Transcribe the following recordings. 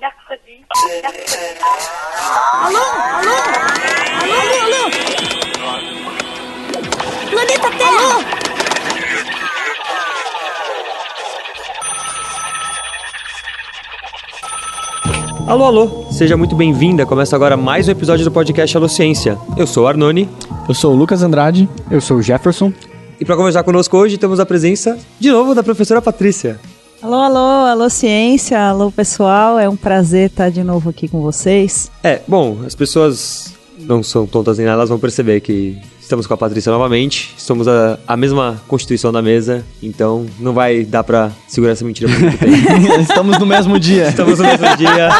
mercredi, mercredi. Alô? Alô? Alô, alô, alô? Planeta Terra! Alô, alô, seja muito bem-vinda. Começa agora mais um episódio do podcast Alô Ciência. Eu sou o Arnone Eu sou o Lucas Andrade. Eu sou o Jefferson. e para conversar conosco hoje temos a presença de novo da professora Patrícia. Alô, alô, alô ciência, alô pessoal, é um prazer estar de novo aqui com vocês. É, bom, as pessoas não são tontas nem nada, elas vão perceber que estamos com a Patrícia novamente. Somos a, a mesma constituição da mesa, então não vai dar pra segurar essa mentira por muito tempo. Estamos no mesmo dia. Estamos no mesmo dia,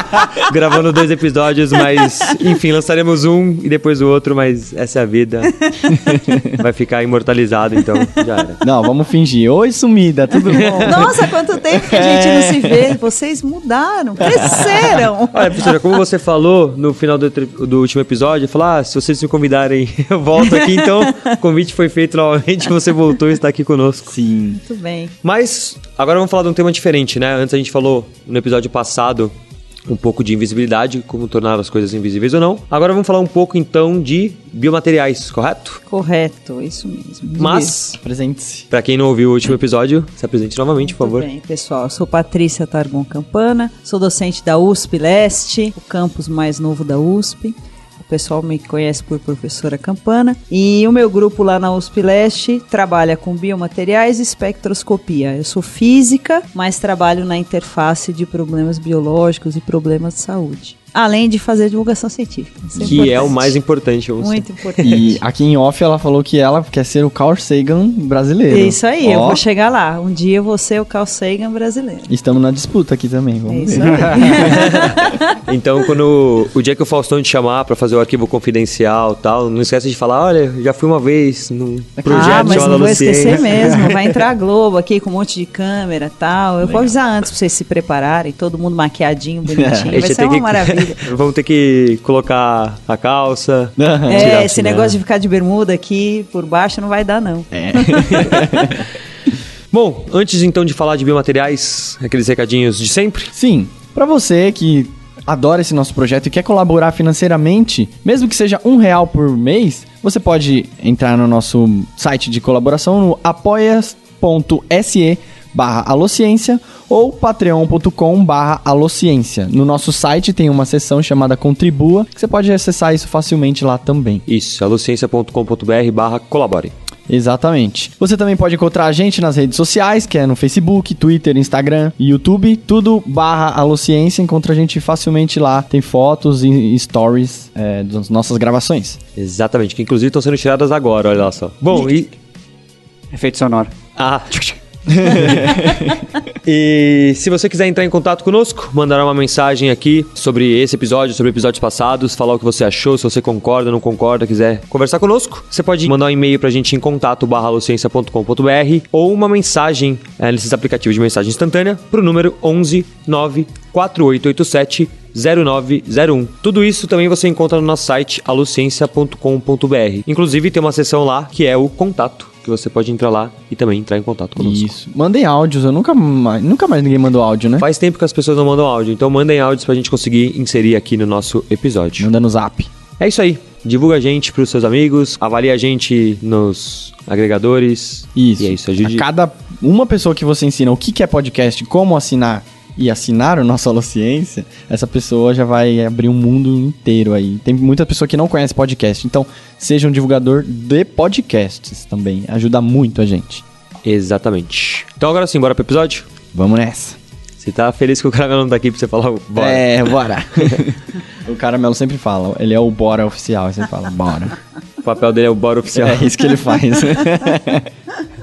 gravando dois episódios, mas enfim, lançaremos um e depois o outro, mas essa é a vida. Vai ficar imortalizado, então já era. Não, vamos fingir. Oi, sumida, tudo bom? Nossa, quanto tempo que a gente não se vê. Vocês mudaram, cresceram. Olha, professora, como você falou no final do, do último episódio, falou: ah, se vocês me convidarem, eu volto aqui. Então, o convite foi feito novamente, você voltou e está aqui conosco. Sim. Muito bem. Mas agora vamos falar de um tema diferente, né? Antes a gente falou no episódio passado um pouco de invisibilidade, como tornar as coisas invisíveis ou não. Agora vamos falar um pouco então de biomateriais, correto? Correto, isso mesmo. Mas, Apresente-se. pra quem não ouviu o último episódio, se apresente novamente, por favor. Muito bem, pessoal. Eu sou Patrícia Targon Campana, sou docente da USP Leste, o campus mais novo da USP. Pessoal me conhece por professora Campana. E o meu grupo lá na USP Leste trabalha com biomateriais e espectroscopia. Eu sou física, mas trabalho na interface de problemas biológicos e problemas de saúde. Além de fazer divulgação científica. Isso Que é o importante. mais importante. Muito importante. E aqui em off ela falou que ela quer ser o Carl Sagan brasileiro. É isso aí, eu vou chegar lá. Um dia eu vou ser o Carl Sagan brasileiro. Estamos na disputa aqui também, É vamos isso ver. aí. Então, quando o dia que o Faustão te chamar pra fazer o arquivo confidencial e tal, não esquece de falar, olha, já fui uma vez num projeto ah, mas chamado não vou Luciência. esquecer mesmo. Vai entrar a Globo aqui com um monte de câmera e tal. Eu vou avisar antes pra vocês se prepararem. Todo mundo maquiadinho, bonitinho. Vai ser uma que- Vamos ter que colocar a calça. É, esse negócio de ficar de bermuda aqui por baixo não vai dar, não. Bom, antes então de falar de biomateriais, aqueles recadinhos de sempre. Sim, pra você que adora esse nosso projeto e quer colaborar financeiramente, mesmo que seja um real por mês, você pode entrar no nosso site de colaboração no apoia.se barra alociência ou patreon.com barra alociência. No nosso site tem uma seção chamada Contribua, que você pode acessar isso facilmente lá também. Isso, aluciência.com.br barra colabore. Exatamente. Você também pode encontrar a gente nas redes sociais, que é no Facebook, Twitter, Instagram e YouTube. Tudo barra Alociência. Encontra a gente facilmente lá. Tem fotos e e stories é, das nossas gravações. Exatamente, que inclusive estão sendo tiradas agora, olha lá só. Bom, e... Efeito sonoro. Ah... e se você quiser entrar em contato conosco, mandar uma mensagem aqui sobre esse episódio, sobre episódios passados, falar o que você achou, se você concorda, não concorda, quiser conversar conosco, você pode mandar um e-mail pra gente em contato barra ou uma mensagem é, nesses aplicativos de mensagem instantânea pro número 11 9 4887 0901. Tudo isso também você encontra no nosso site aluciencia.com.br. Inclusive tem uma seção lá que é o contato, que você pode entrar lá e também entrar em contato conosco. Isso. Mandem áudios. Eu nunca mais, nunca mais ninguém mandou áudio, né? Faz tempo que as pessoas não mandam áudio, então mandem áudios pra gente conseguir inserir aqui no nosso episódio. Manda no zap. É isso aí. Divulga a gente pros seus amigos, avalia a gente nos agregadores. Isso. E é isso, ajude. A cada uma pessoa que você ensina o que que é podcast, como assinar e assinar o nosso Alociência, essa pessoa já vai abrir um mundo inteiro aí. Tem muita pessoa que não conhece podcast, então seja um divulgador de podcasts também. Ajuda muito a gente. Exatamente. Então agora sim, bora pro episódio? Vamos nessa. Você tá feliz que o Caramelo não tá aqui pra você falar bora? É, bora. o Caramelo sempre fala, ele é o bora oficial, sempre fala, bora. O papel dele é o bora oficial. É isso que ele faz.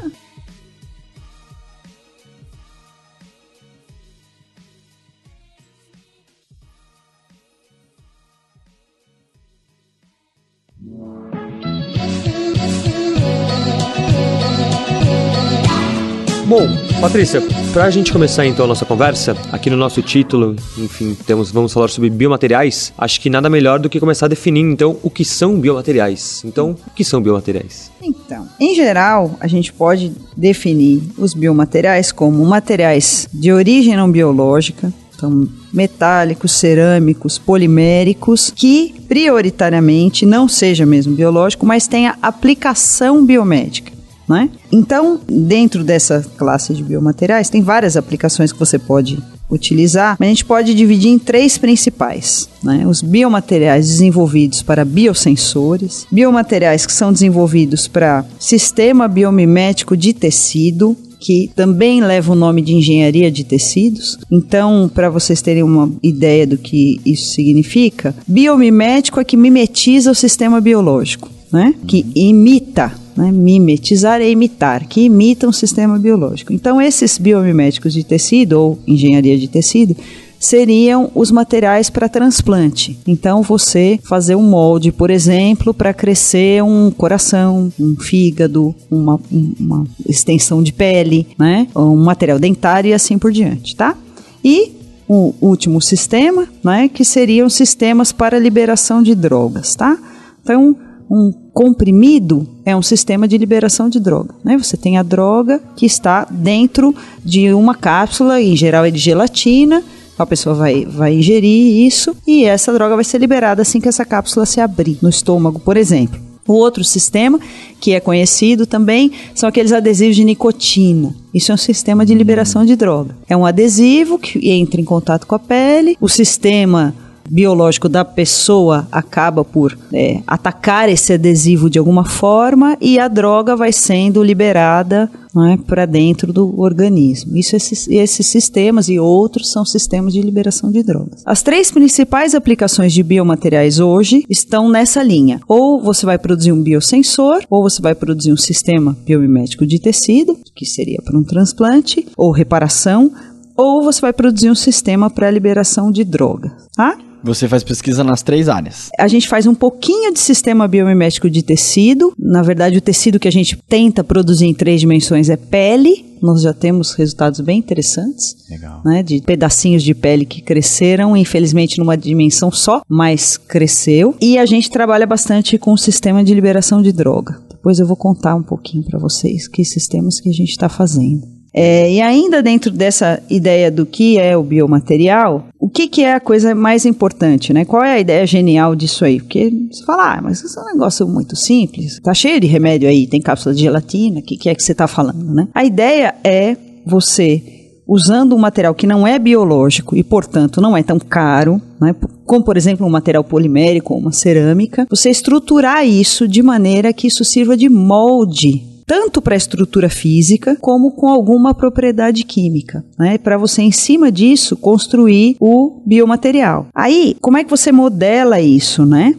Bom, Patrícia, pra gente começar então a nossa conversa, aqui no nosso título, enfim, temos, vamos falar sobre biomateriais. Acho que nada melhor do que começar definindo então o que são biomateriais. Então, o que são biomateriais? Então, em geral, a gente pode definir os biomateriais como materiais de origem não biológica, então metálicos, cerâmicos, poliméricos, que prioritariamente não seja mesmo biológico, mas tenha aplicação biomédica. Né? Então, dentro dessa classe de biomateriais, tem várias aplicações que você pode utilizar, mas a gente pode dividir em três principais. Né? Os biomateriais desenvolvidos para biosensores, biomateriais que são desenvolvidos para sistema biomimético de tecido, que também leva o nome de engenharia de tecidos. Então, para vocês terem uma ideia do que isso significa, biomimético é que mimetiza o sistema biológico, né? que imita né, mimetizar é imitar, que imitam o sistema biológico. Então, esses biomiméticos de tecido, ou engenharia de tecido, seriam os materiais para transplante. Então, você fazer um molde, por exemplo, para crescer um coração, um fígado, uma, uma extensão de pele, né, um material dentário e assim por diante, tá? E o último sistema, né, que seriam sistemas para liberação de drogas, tá? Então, um comprimido é um sistema de liberação de droga. Né? Você tem a droga que está dentro de uma cápsula, em geral é de gelatina, a pessoa vai, vai ingerir isso e essa droga vai ser liberada assim que essa cápsula se abrir no estômago, por exemplo. O outro sistema, que é conhecido também, são aqueles adesivos de nicotina. Isso é um sistema de liberação de droga. É um adesivo que entra em contato com a pele, o sistema biológico da pessoa acaba por é, atacar esse adesivo de alguma forma e a droga vai sendo liberada é, para dentro do organismo. Isso, esses, esses sistemas e outros são sistemas de liberação de drogas. As três principais aplicações de biomateriais hoje estão nessa linha. Ou você vai produzir um biosensor, ou você vai produzir um sistema biomimético de tecido, que seria para um transplante, ou reparação, ou você vai produzir um sistema para liberação de droga, tá? Você faz pesquisa nas três áreas. A gente faz um pouquinho de sistema biomimético de tecido. Na verdade, o tecido que a gente tenta produzir em três dimensões é pele. Nós já temos resultados bem interessantes. Legal. Né, de pedacinhos de pele que cresceram, infelizmente numa dimensão só, mas cresceu. E a gente trabalha bastante com o sistema de liberação de droga. Depois eu vou contar um pouquinho para vocês que sistemas que a gente está fazendo. É, e ainda dentro dessa ideia do que é o biomaterial, o que, que é a coisa mais importante, né? Qual é a ideia genial disso aí? Porque você fala, ah, mas isso é um negócio muito simples, tá cheio de remédio aí, tem cápsula de gelatina, o que, que é que você está falando, né? A ideia é você usando um material que não é biológico e, portanto, não é tão caro, né, como, por exemplo, um material polimérico ou uma cerâmica, você estruturar isso de maneira que isso sirva de molde tanto para a estrutura física como com alguma propriedade química, né? Para você em cima disso construir o biomaterial. Aí, como é que você modela isso, né?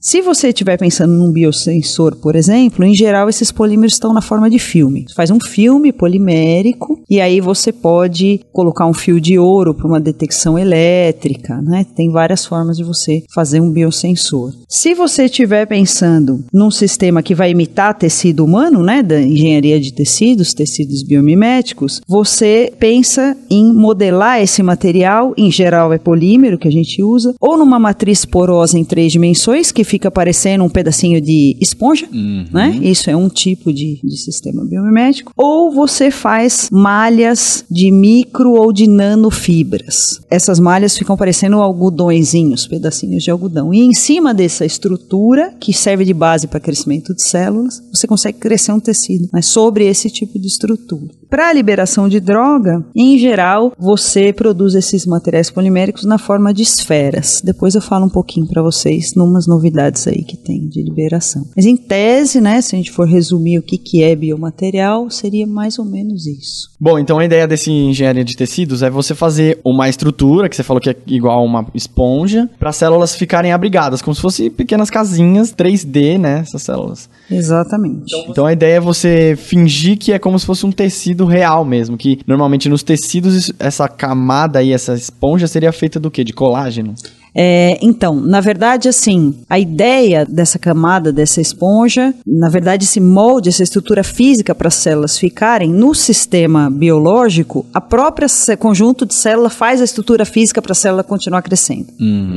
Se você estiver pensando num biosensor, por exemplo, em geral esses polímeros estão na forma de filme. Você faz um filme polimérico e aí você pode colocar um fio de ouro para uma detecção elétrica, né? Tem várias formas de você fazer um biosensor. Se você estiver pensando num sistema que vai imitar tecido humano, né, da engenharia de tecidos, tecidos biomiméticos, você pensa em modelar esse material, em geral é polímero que a gente usa, ou numa matriz porosa em três dimensões que fica parecendo um pedacinho de esponja, Uhum. né? Isso é um tipo de, de sistema biomimético. Ou você faz malhas de micro ou de nanofibras. Essas malhas ficam parecendo algodõezinhos, pedacinhos de algodão. E em cima dessa estrutura, que serve de base para crescimento de células, você consegue crescer um tecido né, sobre esse tipo de estrutura. Para a liberação de droga, em geral, você produz esses materiais poliméricos na forma de esferas. Depois eu falo um pouquinho para vocês numas novidades aí que tem de liberação. Mas em tese, né, se a gente for resumir o que, que é biomaterial, seria mais ou menos isso. Bom, então a ideia desse engenharia de tecidos é você fazer uma estrutura, que você falou que é igual a uma esponja, para células ficarem abrigadas, como se fossem pequenas casinhas 3D, né, essas células. Exatamente. Então a ideia é você fingir que é como se fosse um tecido real mesmo, que normalmente nos tecidos essa camada aí, essa esponja seria feita do quê? De colágeno? É, então, na verdade, assim, a ideia dessa camada, dessa esponja, na verdade, esse molde, essa estrutura física para as células ficarem no sistema biológico, a própria conjunto de célula faz a estrutura física para a célula continuar crescendo,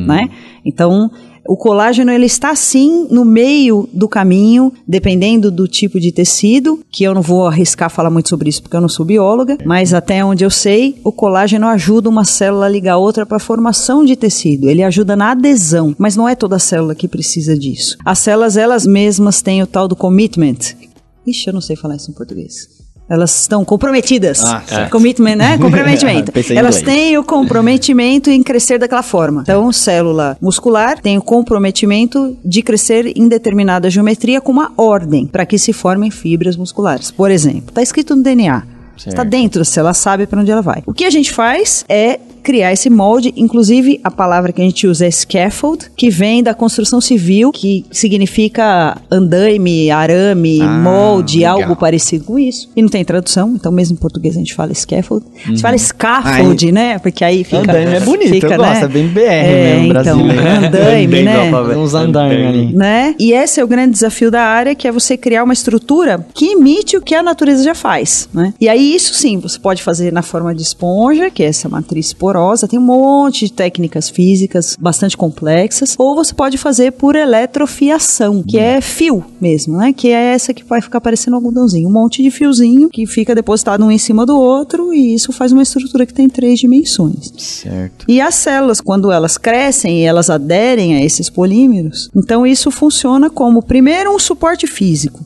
né? Então, o colágeno ele está sim no meio do caminho, dependendo do tipo de tecido, que eu não vou arriscar falar muito sobre isso porque eu não sou bióloga, mas até onde eu sei, o colágeno ajuda uma célula a ligar a outra para a formação de tecido. Ele ajuda na adesão, mas não é toda célula que precisa disso. As células elas mesmas têm o tal do commitment. Ixi, eu não sei falar isso em português. Elas estão comprometidas. Ah, certo. Commitment, né? Comprometimento. Elas têm o comprometimento em crescer daquela forma. Então, célula muscular tem o comprometimento de crescer em determinada geometria com uma ordem para que se formem fibras musculares. Por exemplo, está escrito no DNA. Está dentro, se ela sabe para onde ela vai. O que a gente faz é criar esse molde, inclusive a palavra que a gente usa é scaffold, que vem da construção civil, que significa andaime, arame, Ah, molde, legal. algo parecido com isso. E não tem tradução, então mesmo em português a gente fala scaffold. A gente Uhum. fala scaffold, né? Porque aí fica... Andaime é bonito, fica, eu gosto, é bem BR mesmo, então, brasileiro. andaime, né? uns andaime ali. né? E esse é o grande desafio da área, que é você criar uma estrutura que imite o que a natureza já faz, né? E aí isso sim, você pode fazer na forma de esponja, que é essa matriz porosa, tem um monte de técnicas físicas bastante complexas, ou você pode fazer por eletrofiação, que é fio mesmo, né? Que é essa que vai ficar parecendo um algodãozinho, um monte de fiozinho que fica depositado um em cima do outro e isso faz uma estrutura que tem três dimensões. Certo. E as células, quando elas crescem e elas aderem a esses polímeros, então isso funciona como, primeiro, um suporte físico,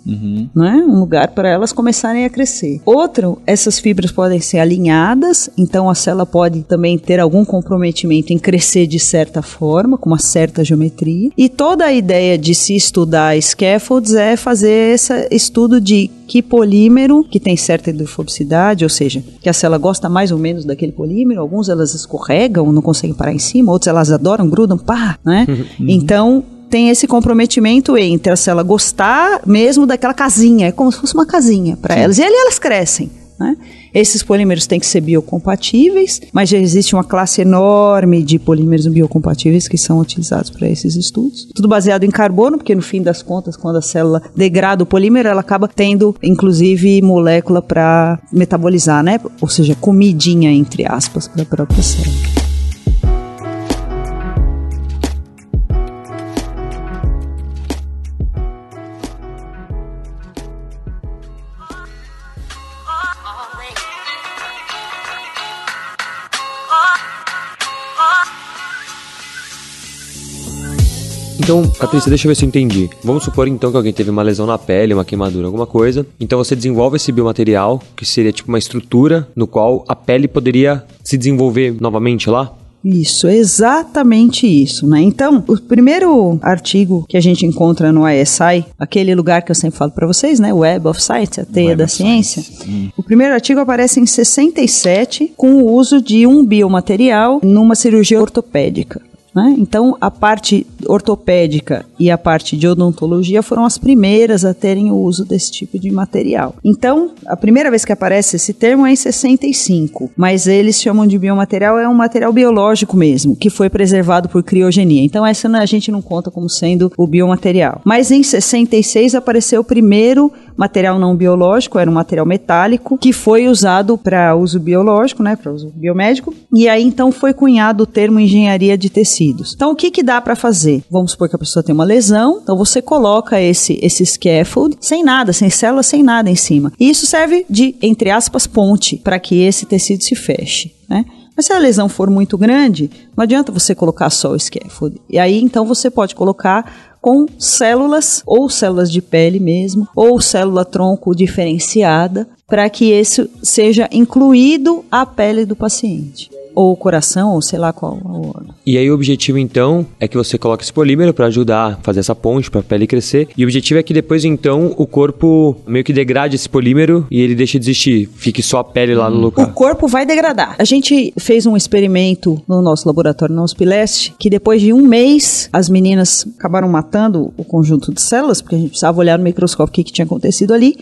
né? um lugar para elas começarem a crescer. Outro, essas fibras podem ser alinhadas, então a célula pode também ter algum comprometimento em crescer de certa forma, com uma certa geometria. E toda a ideia de se estudar scaffolds é fazer esse estudo de que polímero que tem certa hidrofobicidade, ou seja, que a célula gosta mais ou menos daquele polímero, alguns elas escorregam, não conseguem parar em cima, outros elas adoram, grudam, pá, né? Então, tem esse comprometimento entre a célula gostar mesmo daquela casinha, é como se fosse uma casinha para elas, e ali elas crescem. Né? Esses polímeros têm que ser biocompatíveis, mas já existe uma classe enorme de polímeros biocompatíveis que são utilizados para esses estudos. Tudo baseado em carbono, porque no fim das contas, quando a célula degrada o polímero, ela acaba tendo, inclusive, molécula para metabolizar, né? Ou seja, comidinha, entre aspas, para a própria célula. Então, Patrícia, deixa eu ver se eu entendi. Vamos supor então que alguém teve uma lesão na pele, uma queimadura, alguma coisa. Então você desenvolve esse biomaterial, que seria tipo uma estrutura no qual a pele poderia se desenvolver novamente lá? Isso, exatamente isso, né? Então, o primeiro artigo que a gente encontra no ISI, aquele lugar que eu sempre falo para vocês, né? Web of Science, a teia Web da ciência. Science. O primeiro artigo aparece em 67 com o uso de um biomaterial numa cirurgia ortopédica. Né? Então, a parte ortopédica e a parte de odontologia foram as primeiras a terem o uso desse tipo de material. Então, a primeira vez que aparece esse termo é em 65, mas eles chamam de biomaterial, é um material biológico mesmo, que foi preservado por criogenia. Então, essa a gente não conta como sendo o biomaterial. Mas em 66 apareceu o primeiro material não biológico, era um material metálico, que foi usado para uso biológico, né, para uso biomédico, e aí então foi cunhado o termo engenharia de tecidos. Então o que que dá para fazer? Vamos supor que a pessoa tem uma lesão, então você coloca esse esse scaffold sem nada, sem célula, sem nada em cima. E isso serve de entre aspas ponte para que esse tecido se feche, né? Mas se a lesão for muito grande, não adianta você colocar só o scaffold. E aí então você pode colocar com células, ou células de pele mesmo, ou célula tronco diferenciada, para que isso seja incluído à pele do paciente. Ou o coração, ou sei lá qual. E aí o objetivo então é que você coloque esse polímero para ajudar a fazer essa ponte para a pele crescer. E o objetivo é que depois então o corpo meio que degrade esse polímero e ele deixe de existir, fique só a pele lá no O lugar. corpo vai degradar. A gente fez um experimento no nosso laboratório na USP Leste, que depois de um mês, as meninas acabaram matando o conjunto de células, porque a gente precisava olhar no microscópio o que, que tinha acontecido ali.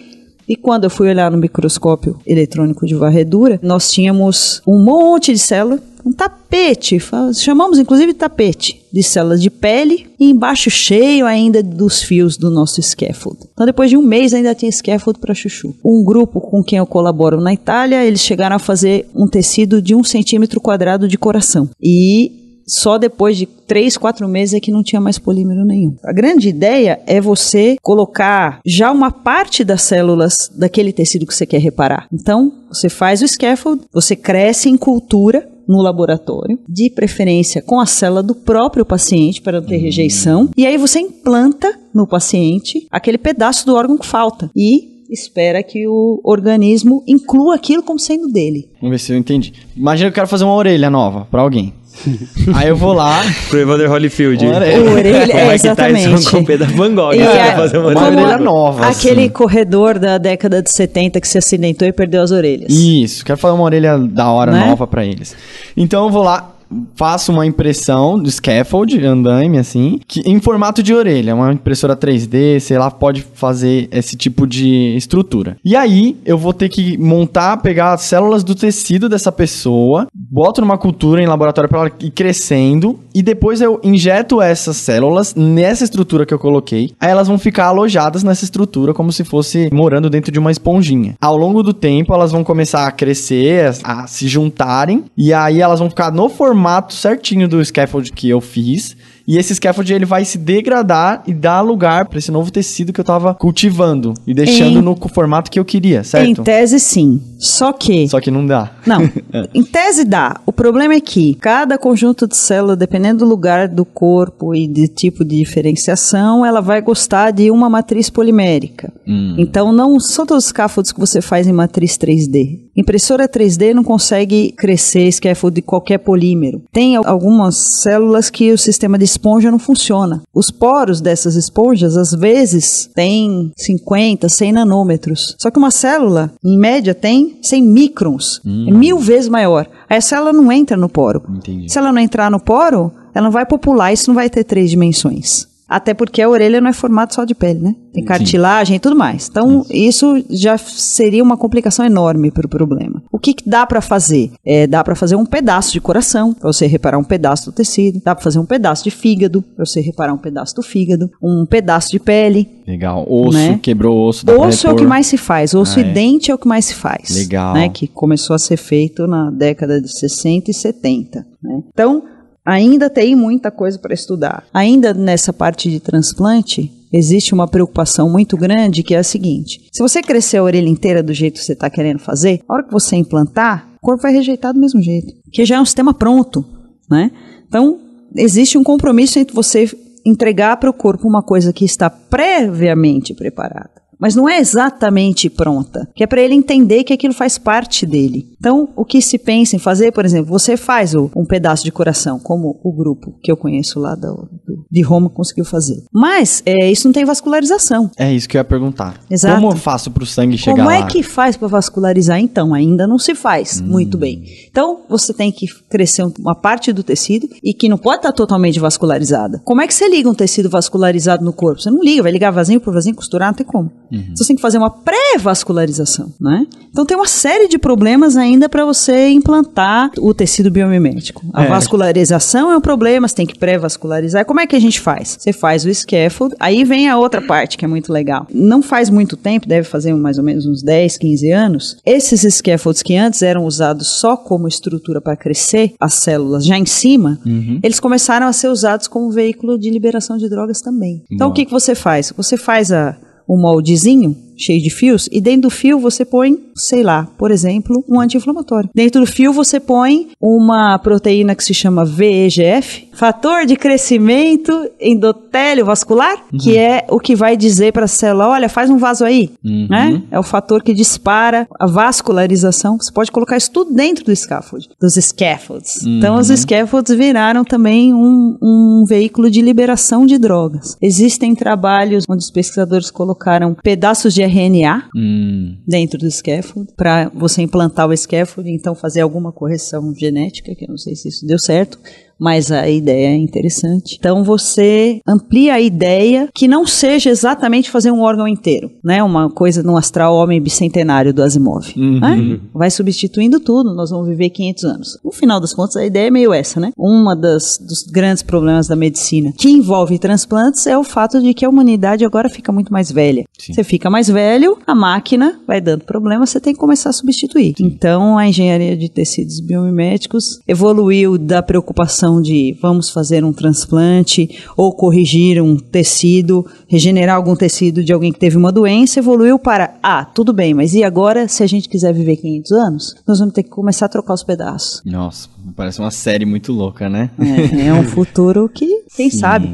E quando eu fui olhar no microscópio eletrônico de varredura, nós tínhamos um monte de célula um tapete, chamamos inclusive tapete, de células de pele e embaixo cheio ainda dos fios do nosso scaffold. Então depois de um mês ainda tinha scaffold para chuchu. Um grupo com quem eu colaboro na Itália, eles chegaram a fazer um tecido de um centímetro quadrado de coração. E só depois de três, quatro meses é que não tinha mais polímero nenhum. A grande ideia é você colocar já uma parte das células daquele tecido que você quer reparar. Então, você faz o scaffold, você cresce em cultura no laboratório, de preferência com a célula do próprio paciente para não ter rejeição, e aí você implanta no paciente aquele pedaço do órgão que falta e espera que o organismo inclua aquilo como sendo dele. Vamos ver se eu entendi. Imagina que eu quero fazer uma orelha nova pra alguém. Aí eu vou lá. Pro Evander Holyfield. Orelha. Orelha, Como é, é que tá com o Pedro Van Gogh? E né? a- Fazer uma orelha. orelha nova, Aquele assim. corredor da década de 70 que se acidentou e perdeu as orelhas. Isso, quero fazer uma orelha da hora Né? nova pra eles. Então eu vou lá, faço uma impressão do scaffold, andaime, assim, que, em formato de orelha. Uma impressora 3D, sei lá, pode fazer esse tipo de estrutura. E aí eu vou ter que montar, pegar as células do tecido dessa pessoa, boto numa cultura em laboratório pra ela ir crescendo, e depois eu injeto essas células nessa estrutura que eu coloquei. Aí elas vão ficar alojadas nessa estrutura como se fosse morando dentro de uma esponjinha. Ao longo do tempo, elas vão começar a crescer, a, se juntarem, e aí elas vão ficar no formato certinho do scaffold que eu fiz. E esse scaffold ele vai se degradar e dar lugar para esse novo tecido que eu tava cultivando e deixando Em- no formato que eu queria, Em certo? tese, sim. Só que. Só que não dá. Não, em tese dá. O problema é que cada conjunto de célula, dependendo do lugar do corpo e de tipo de diferenciação, ela vai gostar de uma matriz polimérica. Então, não são todos os scaffolds que você faz em matriz 3D. Impressora 3D não consegue crescer scaffold de qualquer polímero. Tem al- algumas células que o sistema de esponja não funciona. Os poros dessas esponjas, às vezes, têm 50, 100 nanômetros. Só que uma célula, em média, tem 100 microns. É mil vezes maior. Aí a célula não entra no poro. Entendi. Se ela não entrar no poro, ela não vai popular, isso não vai ter três dimensões. Até porque a orelha não é formato só de pele, né? Tem cartilagem e tudo mais. Então, isso já seria uma complicação enorme para o problema. O que, que dá para fazer? É, dá para fazer um pedaço de coração, para você reparar um pedaço do tecido. Dá para fazer um pedaço de fígado, para você reparar um pedaço do fígado. Um pedaço de pele. Legal. Osso, Né? quebrou osso. dá Osso é o que mais se faz. Osso Ah, e é? dente é o que mais se faz. Legal. Né? Que começou a ser feito na década de 60 e 70. né? Então, ainda tem muita coisa para estudar. Ainda nessa parte de transplante, existe uma preocupação muito grande que é a seguinte: se você crescer a orelha inteira do jeito que você está querendo fazer, a hora que você implantar, o corpo vai rejeitar do mesmo jeito. Que já é um sistema pronto. Né? Então, existe um compromisso entre você entregar para o corpo uma coisa que está previamente preparada. Mas não é exatamente pronta, que é para ele entender que aquilo faz parte dele. Então, o que se pensa em fazer, por exemplo, você faz o- um pedaço de coração, como o grupo que eu conheço lá do- do- de Roma conseguiu fazer. Mas é, isso não tem vascularização. É isso que eu ia perguntar. Exato. Como eu faço pro sangue chegar Como lá? é que faz para vascularizar? Então, ainda não se faz muito bem. Então, você tem que crescer uma parte do tecido e que não pode estar totalmente vascularizada. Como é que você liga um tecido vascularizado no corpo? Você não liga, vai ligar vasinho por vasinho, costurar, não tem como. Você tem que fazer uma pré-vascularização, né? Então, tem uma série de problemas ainda para você implantar o tecido biomimético. A É. vascularização é um problema, você tem que pré-vascularizar. Como é que a gente faz? Você faz o scaffold, aí vem a outra parte que é muito legal. Não faz muito tempo, deve fazer mais ou menos uns 10, 15 anos, esses scaffolds que antes eram usados só como estrutura para crescer as células já em cima, eles começaram a ser usados como veículo de liberação de drogas também. Então, o que, que você faz? Você faz a, o moldezinho cheio de fios e dentro do fio você põe, sei lá, por exemplo, um anti-inflamatório. Dentro do fio você põe uma proteína que se chama VEGF, fator de crescimento endotélio vascular, que é o que vai dizer para a célula, olha, faz um vaso aí, né? É o fator que dispara a vascularização. Você pode colocar isso tudo dentro do scaffold, dos scaffolds. Então os scaffolds viraram também um, um veículo de liberação de drogas. Existem trabalhos onde os pesquisadores colocaram pedaços de RNA Hum, dentro do scaffold para você implantar o scaffold e então fazer alguma correção genética, que eu não sei se isso deu certo, mas a ideia é interessante. Então você amplia a ideia que não seja exatamente fazer um órgão inteiro, né? Uma coisa no astral homem bicentenário do Asimov. né? Vai substituindo tudo, nós vamos viver 500 anos. No final das contas, a ideia é meio essa, né? Uma das, dos grandes problemas da medicina que envolve transplantes é o fato de que a humanidade agora fica muito mais velha. Você fica mais velho, a máquina vai dando problema, você tem que começar a substituir. Então, a engenharia de tecidos biomiméticos evoluiu da preocupação de vamos fazer um transplante ou corrigir um tecido, regenerar algum tecido de alguém que teve uma doença, evoluiu para, ah, tudo bem, mas e agora se a gente quiser viver 500 anos, nós vamos ter que começar a trocar os pedaços. Nossa, parece uma série muito louca, né? É, é um futuro que, quem sabe?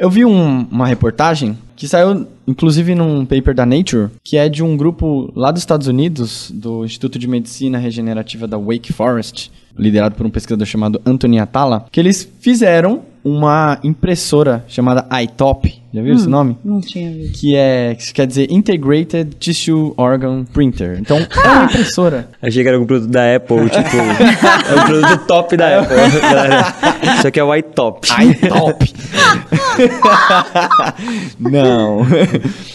Eu vi um- uma reportagem que saiu, inclusive, num paper da Nature, que é de um grupo lá dos Estados Unidos, do Instituto de Medicina Regenerativa da Wake Forest, liderado por um pesquisador chamado Anthony Atala, que eles fizeram uma impressora chamada iTop. Já viu esse nome? Não tinha visto. Que é, que quer dizer Integrated Tissue Organ Printer. Então, é uma impressora. Achei que era um produto da Apple, tipo. é um produto top da Apple. Isso aqui é o iTop. iTop. Não.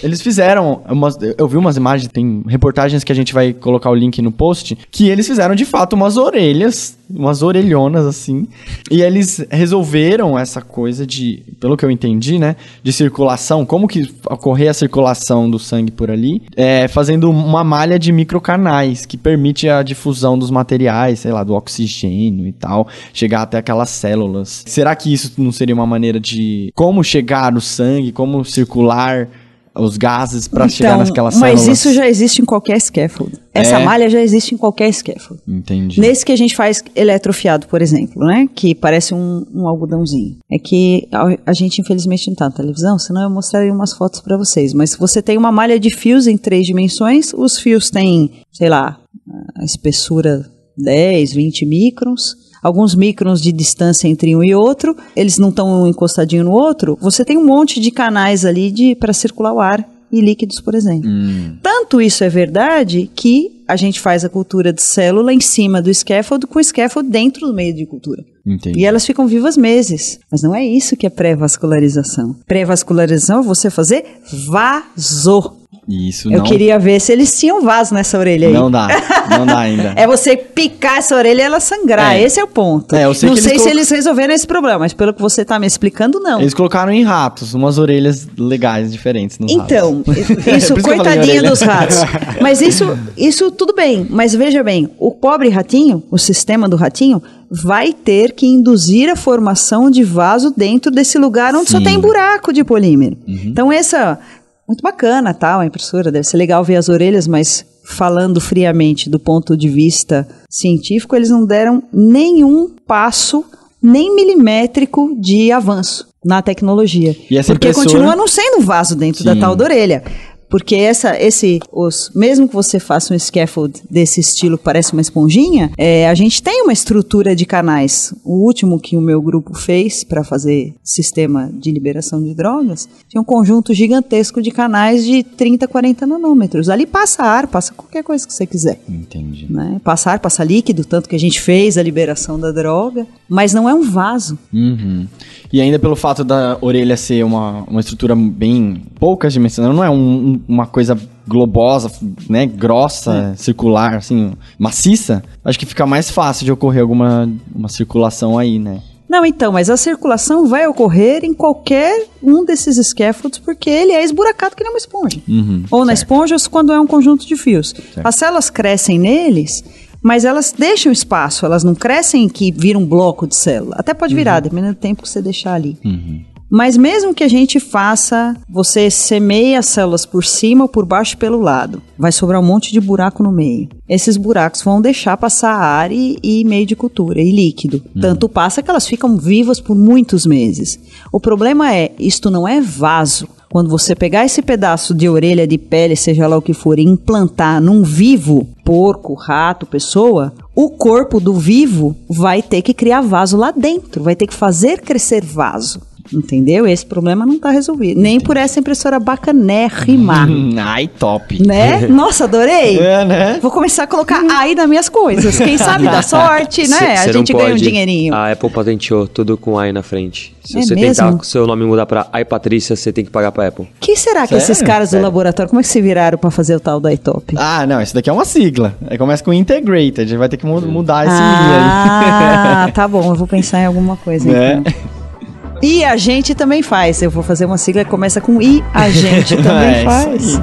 Eles fizeram umas, eu vi umas imagens, tem reportagens que a gente vai colocar o link no post, que eles fizeram de fato umas orelhas, umas orelhonas assim, e eles resolveram essa coisa de, pelo que eu entendi, né, de circulação, como que ocorrer a circulação do sangue por ali, é, fazendo uma malha de microcanais que permite a difusão dos materiais, sei lá, do oxigênio e tal, chegar até aquelas células. Será que isso não seria uma maneira de como chegar no sangue, como circular os gases para chegar naquelas Então, mas células? isso já existe em qualquer scaffold. Essa É? malha já existe em qualquer scaffold. Entendi. Nesse que a gente faz eletrofiado, por exemplo, né? Que parece um, um algodãozinho. É que a, a gente, infelizmente, não tá na televisão, senão eu mostraria umas fotos para vocês. Mas você tem uma malha de fios em três dimensões, os fios têm, sei lá, a espessura 10, 20 microns. Alguns microns de distância entre um e outro, eles não estão encostadinho no outro. Você tem um monte de canais ali para circular o ar e líquidos, por exemplo. Tanto isso é verdade que a gente faz a cultura de célula em cima do scaffold com o scaffold dentro do meio de cultura. Entendi. E elas ficam vivas meses. Mas não é isso que é pré-vascularização. Pré-vascularização é você fazer vaso. Isso Eu não, queria ver se eles tinham vaso nessa orelha aí. não dá. Não dá ainda. É você picar essa orelha e ela sangrar. É. Esse é o ponto. É, eu sei não que eles sei se colocam- eles resolveram esse problema, mas pelo que você está me explicando, não. Eles colocaram em ratos, umas orelhas legais, diferentes Então, ratos. isso, Por isso orelha. dos ratos. Mas isso, isso tudo bem. Mas veja bem, o pobre ratinho, o sistema do ratinho, vai ter que induzir a formação de vaso dentro desse lugar onde só Sim. tem buraco de polímero. Então, essa. Muito bacana, tal, a impressora. Deve ser legal ver as orelhas, mas falando friamente do ponto de vista científico, eles não deram nenhum passo, nem milimétrico de avanço na tecnologia. E essa Porque impressora- continua não sendo vaso dentro da Sim. tal da orelha. Porque essa, esse, os, mesmo que você faça um scaffold desse estilo que parece uma esponjinha, é, a gente tem uma estrutura de canais. O último que o meu grupo fez para fazer sistema de liberação de drogas tinha um conjunto gigantesco de canais de 30, 40 nanômetros. Ali passa ar, passa qualquer coisa que você quiser Entendi. né? Passa ar, passa líquido, tanto que a gente fez a liberação da droga, mas não é um vaso. Uhum. E ainda pelo fato da orelha ser uma, uma estrutura bem poucas dimensões, não é um- um- uma coisa globosa, né, grossa, É. circular, assim, maciça, acho que fica mais fácil de ocorrer alguma uma circulação aí, né? Não, então, mas a circulação vai ocorrer em qualquer um desses scaffolds, porque ele é esburacado que nem uma esponja. Uhum, ou na certo. esponja, ou quando é um conjunto de fios. As células crescem neles, mas elas deixam espaço, elas não crescem que vira um bloco de célula. Até pode virar, dependendo do tempo que você deixar ali. Mas mesmo que a gente faça, você semeia as células por cima ou por baixo pelo lado, vai sobrar um monte de buraco no meio. Esses buracos vão deixar passar ar e, e meio de cultura e líquido. Tanto passa que elas ficam vivas por muitos meses. O problema é, isto não é vaso. Quando você pegar esse pedaço de orelha de pele, seja lá o que for, e implantar num vivo, porco, rato, pessoa, o corpo do vivo vai ter que criar vaso lá dentro, vai ter que fazer crescer vaso. Entendeu? Esse problema não tá resolvido. Nem por essa impressora bacanérrima. Hum, Ai, top. né? Nossa, adorei! É, né? Vou começar a colocar aí nas minhas coisas. Quem sabe dá sorte, né? Cê- a cê não gente ganha um dinheirinho. A Apple patenteou tudo com AI na frente. Se É você mesmo? tentar o seu nome mudar pra Ai Patrícia, você tem que pagar pra Apple. que será que esses Sério? caras do laboratório, como é que se viraram pra fazer o tal da iTop? Ah, não, isso daqui é uma sigla. Aí começa com integrated, vai ter que mu- mudar esse Ah, tá bom, eu vou pensar em alguma coisa Né? então. E a gente também faz. Eu vou fazer uma sigla que começa com I, a gente também É, faz.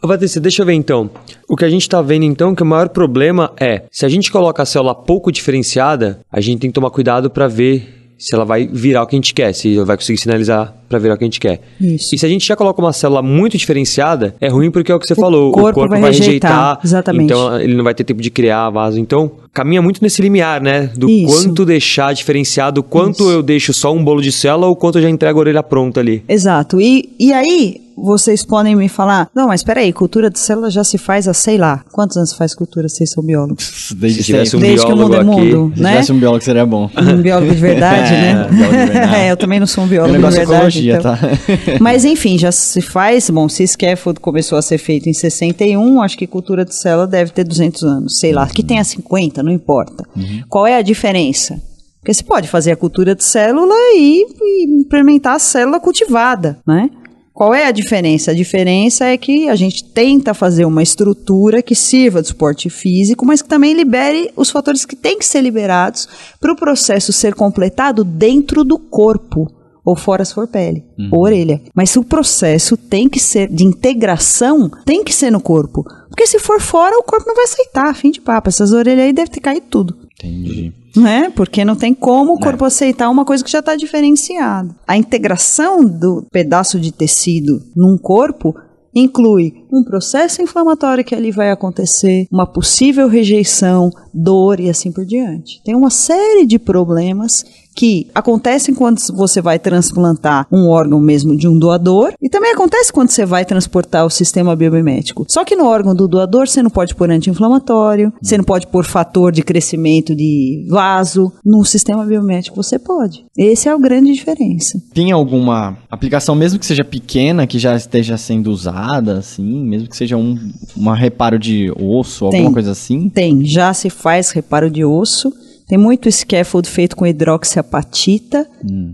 Patrícia, deixa eu ver então. O que a gente tá vendo então é que o maior problema é, se a gente coloca a célula pouco diferenciada, a gente tem que tomar cuidado pra ver se ela vai virar o que a gente quer, se vai conseguir sinalizar pra virar o que a gente quer. Isso. E se a gente já coloca uma célula muito diferenciada, é ruim porque é o que você falou, corpo vai rejeitar, exatamente. Então ele não vai ter tempo de criar vaso. Então, caminha muito nesse limiar, né? Do Isso. quanto deixar diferenciado, quanto Isso. eu deixo só um bolo de célula ou quanto eu já entrego a orelha pronta ali. Exato. E, e aí, vocês podem me falar, não, mas peraí, cultura de célula já se faz há, sei lá, quantos anos faz cultura? Vocês são biólogos. Desde Se tivesse um. Desde que o mundo biólogo é aqui, mundo, Se né? tivesse um biólogo seria bom. Um biólogo de verdade, É, né? biólogo de verdade. É, eu também não sou um biólogo de é verdade. ecologia, então. tá? Mas enfim, já se faz. Bom, se scaffold começou a ser feito em 61, acho que cultura de célula deve ter 200 anos. Sei lá, que tenha 50, não importa. Qual é a diferença? Porque você pode fazer a cultura de célula e, e implementar a célula cultivada, né? Qual é a diferença? A diferença é que a gente tenta fazer uma estrutura que sirva de suporte físico, mas que também libere os fatores que têm que ser liberados para o processo ser completado dentro do corpo ou fora se for pele, ou orelha. Mas o processo tem que ser de integração, tem que ser no corpo. Porque se for fora, o corpo não vai aceitar, fim de papo. Essas orelhas aí devem ter caído tudo. Entendi. Né? Porque não tem como o corpo aceitar uma coisa que já está diferenciada. A integração do pedaço de tecido num corpo inclui um processo inflamatório que ali vai acontecer, uma possível rejeição, dor e assim por diante. Tem uma série de problemas que acontecem quando você vai transplantar um órgão mesmo de um doador e também acontece quando você vai transportar o sistema biomimético. Só que no órgão do doador você não pode pôr anti-inflamatório, você não pode pôr fator de crescimento de vaso. No sistema biomimético você pode. Esse é o grande diferença. Tem alguma aplicação, mesmo que seja pequena, que já esteja sendo usada, assim? Mesmo que seja um uma reparo de osso, alguma Tem. coisa assim? Tem, já se faz reparo de osso. Tem muito scaffold feito com hidroxiapatita,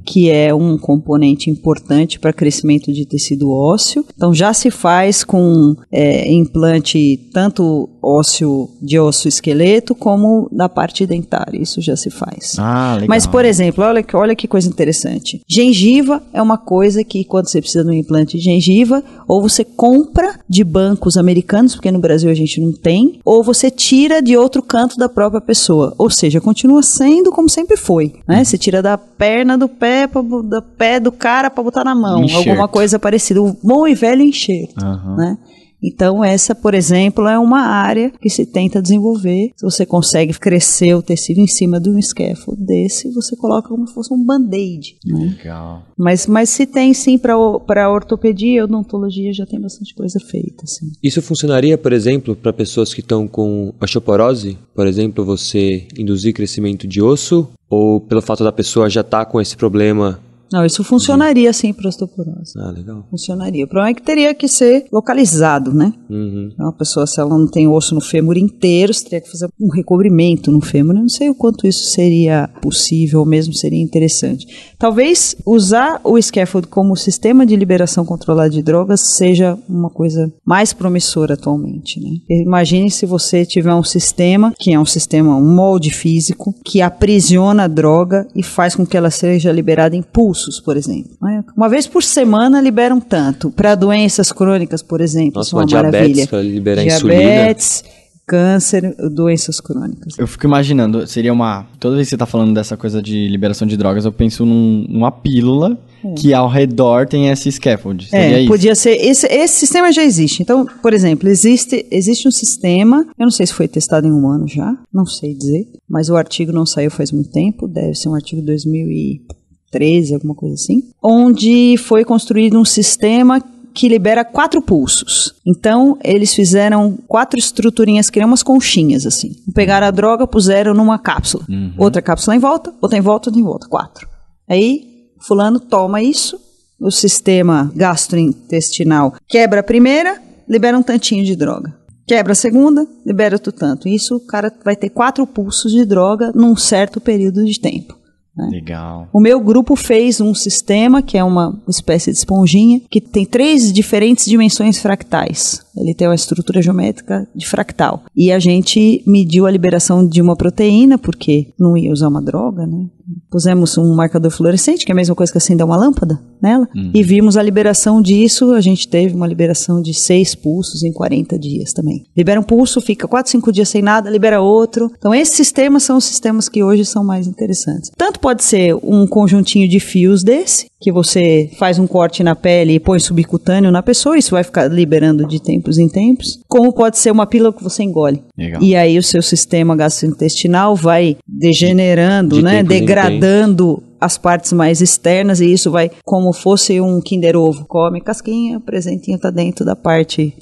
que é um componente importante para crescimento de tecido ósseo. Então já se faz com é, implante tanto ósseo de osso esqueleto como da parte dentária. Isso já se faz. Ah, legal. Mas, por exemplo, olha, que- olha que coisa interessante. Gengiva é uma coisa que, quando você precisa de um implante de gengiva, ou você compra de bancos americanos, porque no Brasil a gente não tem, ou você tira de outro canto da própria pessoa. Ou seja, continua sendo como sempre foi. Né? Você tira da perna do pé, pra, do pé do cara para botar na mão. Enxerto. Alguma coisa parecida. O bom e velho enxerto. Aham. Né? Então, essa, por exemplo, é uma área que se tenta desenvolver. Se você consegue crescer o tecido em cima de um scaffold desse, você coloca como se fosse um band-aid. Né? Legal. Mas, mas se tem sim para ortopedia e odontologia, já tem bastante coisa feita. Assim. Isso funcionaria, por exemplo, para pessoas que estão com osteoporose? Por exemplo, você induzir crescimento de osso? Ou pelo fato da pessoa já estar com esse problema? Não, isso funcionaria sim para osteoporose. Ah, legal. Funcionaria. O problema é que teria que ser localizado, né? Uhum. Uma pessoa, se ela não tem osso no fêmur inteiro, você teria que fazer um recobrimento no fêmur. Eu não sei o quanto isso seria possível, ou mesmo seria interessante. Talvez usar o scaffold como sistema de liberação controlada de drogas seja uma coisa mais promissora atualmente, né? Imagine se você tiver um sistema, que é um sistema, um molde físico, que aprisiona a droga e faz com que ela seja liberada em por exemplo. né? Uma vez por semana liberam tanto. Para doenças crônicas, por exemplo, Nossa, isso é uma uma diabetes maravilha. para liberar insulina. Diabetes, câncer, doenças crônicas. Eu fico imaginando, seria uma. Toda vez que você tá falando dessa coisa de liberação de drogas, eu penso num- numa pílula que ao redor tem esse scaffold. Seria É, isso? podia ser. Esse, esse sistema já existe. Então, por exemplo, existe, existe um sistema. Eu não sei se foi testado em um ano já, não sei dizer. Mas o artigo não saiu faz muito tempo. Deve ser um artigo 2000 e 13, alguma coisa assim, onde foi construído um sistema que libera quatro pulsos. Então, eles fizeram quatro estruturinhas, criam umas conchinhas, assim. Pegaram a droga, puseram numa cápsula. Outra cápsula em volta, outra em volta, outra em volta. Quatro. Aí, fulano toma isso, o sistema gastrointestinal quebra a primeira, libera um tantinho de droga. Quebra a segunda, libera outro tanto. Isso, o cara vai ter quatro pulsos de droga num certo período de tempo. Legal. O meu grupo fez um sistema que é uma espécie de esponjinha que tem três diferentes dimensões fractais. Ele tem uma estrutura geométrica de fractal. E a gente mediu a liberação de uma proteína, porque não ia usar uma droga, né? Pusemos um marcador fluorescente, que é a mesma coisa que acender uma lâmpada nela, e vimos a liberação disso. A gente teve uma liberação de seis pulsos em 40 dias também. Libera um pulso, fica 4, 5 dias sem nada, libera outro. Então, esses sistemas são os sistemas que hoje são mais interessantes. Tanto pode ser um conjuntinho de fios desse, que você faz um corte na pele e põe subcutâneo na pessoa, isso vai ficar liberando de tempos em tempos, como pode ser uma pílula que você engole. Legal. E aí o seu sistema gastrointestinal vai degenerando, De né, degradando as partes mais externas e isso vai como fosse um Kinder Ovo, come casquinha, o presentinho tá dentro da parte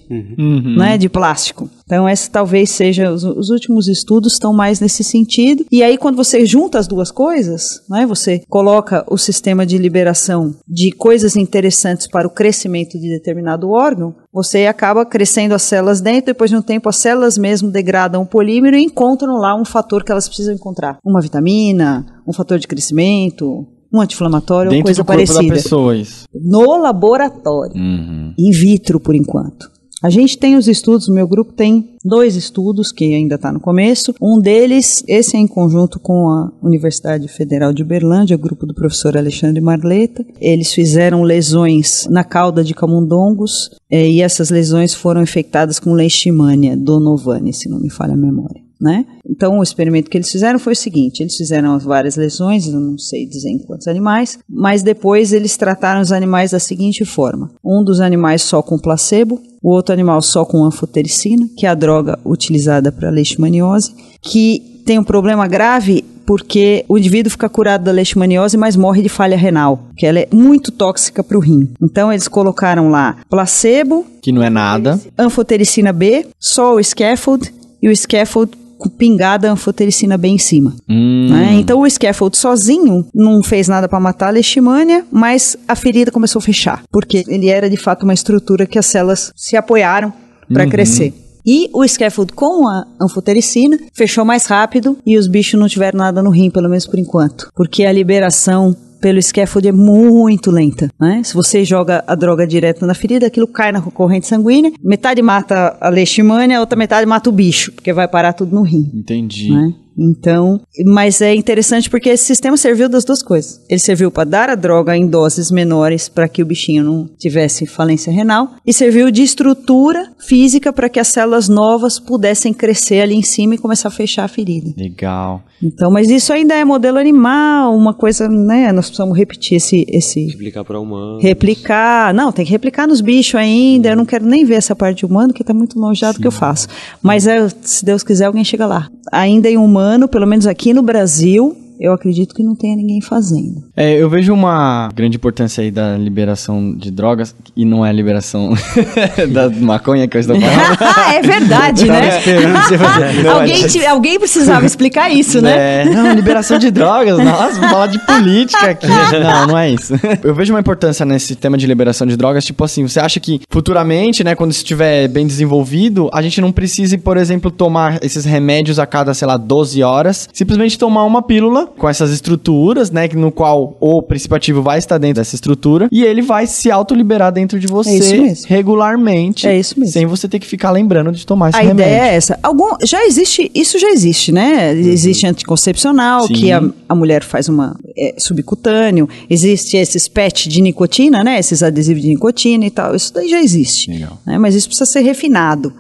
né, de plástico. Então, esse talvez seja. Os, os últimos estudos estão mais nesse sentido. E aí, quando você junta as duas coisas, né, você coloca o sistema de liberação de coisas interessantes para o crescimento de determinado órgão, você acaba crescendo as células dentro, depois de um tempo, as células mesmo degradam o polímero e encontram lá um fator que elas precisam encontrar. Uma vitamina, um fator de crescimento. Um anti-inflamatório ou coisa do corpo parecida. da pessoa, isso. No laboratório Uhum. in vitro por enquanto. A gente tem os estudos, o meu grupo tem dois estudos que ainda está no começo. Um deles, esse é em conjunto com a Universidade Federal de Uberlândia, grupo do professor Alexandre Marleta. Eles fizeram lesões na cauda de camundongos eh, e essas lesões foram infectadas com leishmania donovani, se não me falha a memória. Né? Então, o experimento que eles fizeram foi o seguinte: eles fizeram várias lesões, eu não sei dizer em quantos animais, mas depois eles trataram os animais da seguinte forma: um dos animais só com placebo, o outro animal só com anfotericina, que é a droga utilizada para leishmaniose, que tem um problema grave porque o indivíduo fica curado da leishmaniose, mas morre de falha renal, que ela é muito tóxica para o rim. Então, eles colocaram lá placebo, Que não é nada. anfotericina B, só o scaffold e o scaffold pingada anfotericina B em cima. Hum. né? Então o scaffold sozinho não fez nada para matar a leishmania, mas a ferida começou a fechar, porque ele era de fato uma estrutura que as células se apoiaram para crescer. E o scaffold com a anfotericina fechou mais rápido e os bichos não tiveram nada no rim, pelo menos por enquanto, porque a liberação pelo scaffold é muito lenta, né? Se você joga a droga direto na ferida, aquilo cai na corrente sanguínea, metade mata a leishmania, a outra metade mata o bicho, porque vai parar tudo no rim Entendi. né? Então, mas é interessante porque esse sistema serviu das duas coisas. Ele serviu para dar a droga em doses menores para que o bichinho não tivesse falência renal e serviu de estrutura física para que as células novas pudessem crescer ali em cima e começar a fechar a ferida. Legal. Então, mas isso ainda é modelo animal, uma coisa, né? Nós precisamos repetir esse, esse Explicar pra humano. Replicar. Não, tem que replicar nos bichos ainda. Eu não quero nem ver essa parte de humano, que tá muito longe já do que eu faço. Mas é, se Deus quiser, alguém chega lá. Ainda em humano, pelo menos aqui no Brasil, eu acredito que não tenha ninguém fazendo. É, eu vejo uma grande importância aí da liberação de drogas, e não é a liberação da maconha que eu estou falando. Ah, é verdade, né? alguém, te- alguém precisava explicar isso, né? É, não, liberação de drogas, nossa, vamos falar de política aqui. Não, não é isso. Eu vejo uma importância nesse tema de liberação de drogas, tipo assim, você acha que futuramente, né, quando isso estiver bem desenvolvido, a gente não precise, por exemplo, tomar esses remédios a cada, sei lá, 12 horas, simplesmente tomar uma pílula com essas estruturas, né, no qual o princípio ativo vai estar dentro dessa estrutura e ele vai se autoliberar dentro de você mesmo. regularmente, É isso mesmo. sem você ter que ficar lembrando de tomar esse A remédio. ideia é essa. Algum, já existe, isso já existe, né? Existe anticoncepcional, Sim. que a, a mulher faz uma é, subcutâneo. Existe esses PET de nicotina, né? Esses adesivos de nicotina e tal. Isso daí já existe. Legal. né? Mas isso precisa ser refinado.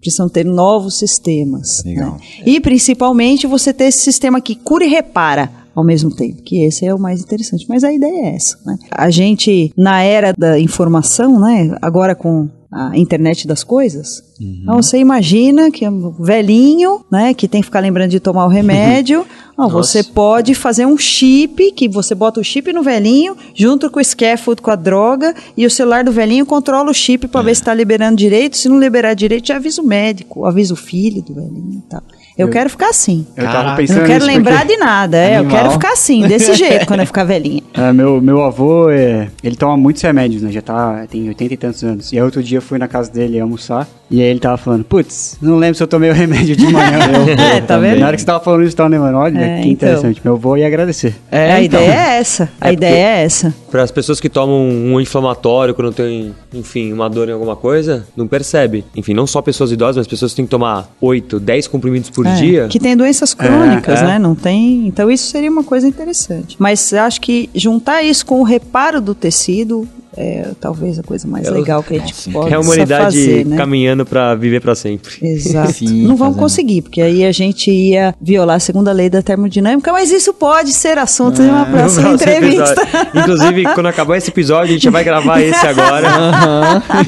Precisam ter novos sistemas. Legal. né? E principalmente você ter esse sistema que cura e repara ao mesmo tempo, que esse é o mais interessante. Mas a ideia é essa, né? A gente, na era da informação, né? Agora com a internet das coisas. Então você imagina que é um velhinho, né, que tem que ficar lembrando de tomar o remédio. Não, você pode fazer um chip, que você bota o chip no velhinho, junto com o scaffold, com a droga, e o celular do velhinho controla o chip para ver se está liberando direito. Se não liberar direito, já avisa o médico, avisa o filho do velhinho e tal. Eu, quero ficar assim. Eu tava Eu pensando não quero lembrar porque, de nada, é, eu Animal. quero ficar assim, desse jeito, quando eu ficar velhinha. é, meu, meu avô, é, ele toma muitos remédios, né? Já tá, tem 80 e tantos anos. E aí outro dia eu fui na casa dele almoçar, e aí ele tava falando, putz, não lembro se eu tomei o remédio de manhã. É, tá vendo? Na hora que você tava falando isso, eu tava lembrando, olha, É, que então. interessante. Meu avô ia agradecer. É, a então. ideia é essa, a É ideia porque- é essa. Para as pessoas que tomam um inflamatório quando tem, enfim, uma dor em alguma coisa, não percebe. Enfim, não só pessoas idosas, mas pessoas que têm que tomar 8, 10 comprimidos por É, dia. Que tem doenças crônicas, é. né? Não tem. Então isso seria uma coisa interessante. Mas acho que juntar isso com o reparo do tecido é talvez a coisa mais É o- legal que a gente Sim. possa É a humanidade fazer, né? caminhando para viver para sempre. Exato. Sim, não vamos fazendo. conseguir, porque aí a gente ia violar a segunda lei da termodinâmica, mas isso pode ser assunto de uma próxima entrevista. episódio. Inclusive, quando acabar esse episódio, a gente vai gravar esse agora.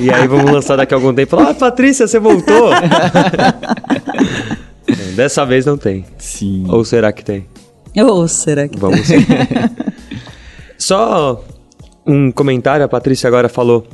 E aí vamos lançar daqui a algum tempo. Ah, Patrícia, você voltou! Dessa vez não tem. Sim. Ou será que tem? Ou será que Vamos ver. Só um comentário, a Patrícia agora falou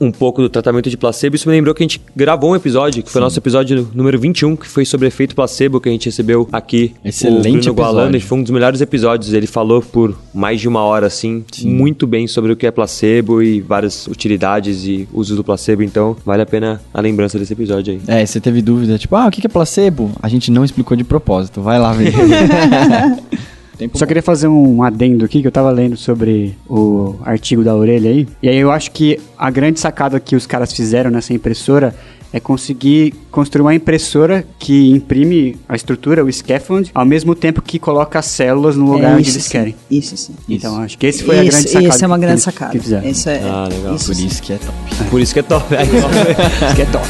um pouco do tratamento de placebo. Isso me lembrou que a gente gravou um episódio, que foi o nosso episódio número 21, que foi sobre efeito placebo, que a gente recebeu aqui. Excelente o Bruno. Gualanda, foi um dos melhores episódios. Ele falou por mais de uma hora, assim, muito bem sobre o que é placebo e várias utilidades e usos do placebo. Então, vale a pena a lembrança desse episódio aí. É, você teve dúvida, tipo, ah, o que que é placebo? A gente não explicou de propósito, vai lá ver. Tempo Só queria fazer um adendo aqui, que eu tava lendo sobre o artigo da orelha aí. E aí eu acho que a grande sacada que os caras fizeram nessa impressora é conseguir construir uma impressora que imprime a estrutura, o scaffold, ao mesmo tempo que coloca as células no lugar É, onde isso eles sim, querem. Isso sim. Então acho que esse foi a Isso- grande sacada. Isso é uma que grande eles- sacada. Que fizeram. Isso é, Ah, legal. isso Por sim. isso que é top. Por isso que é top. Isso que é top.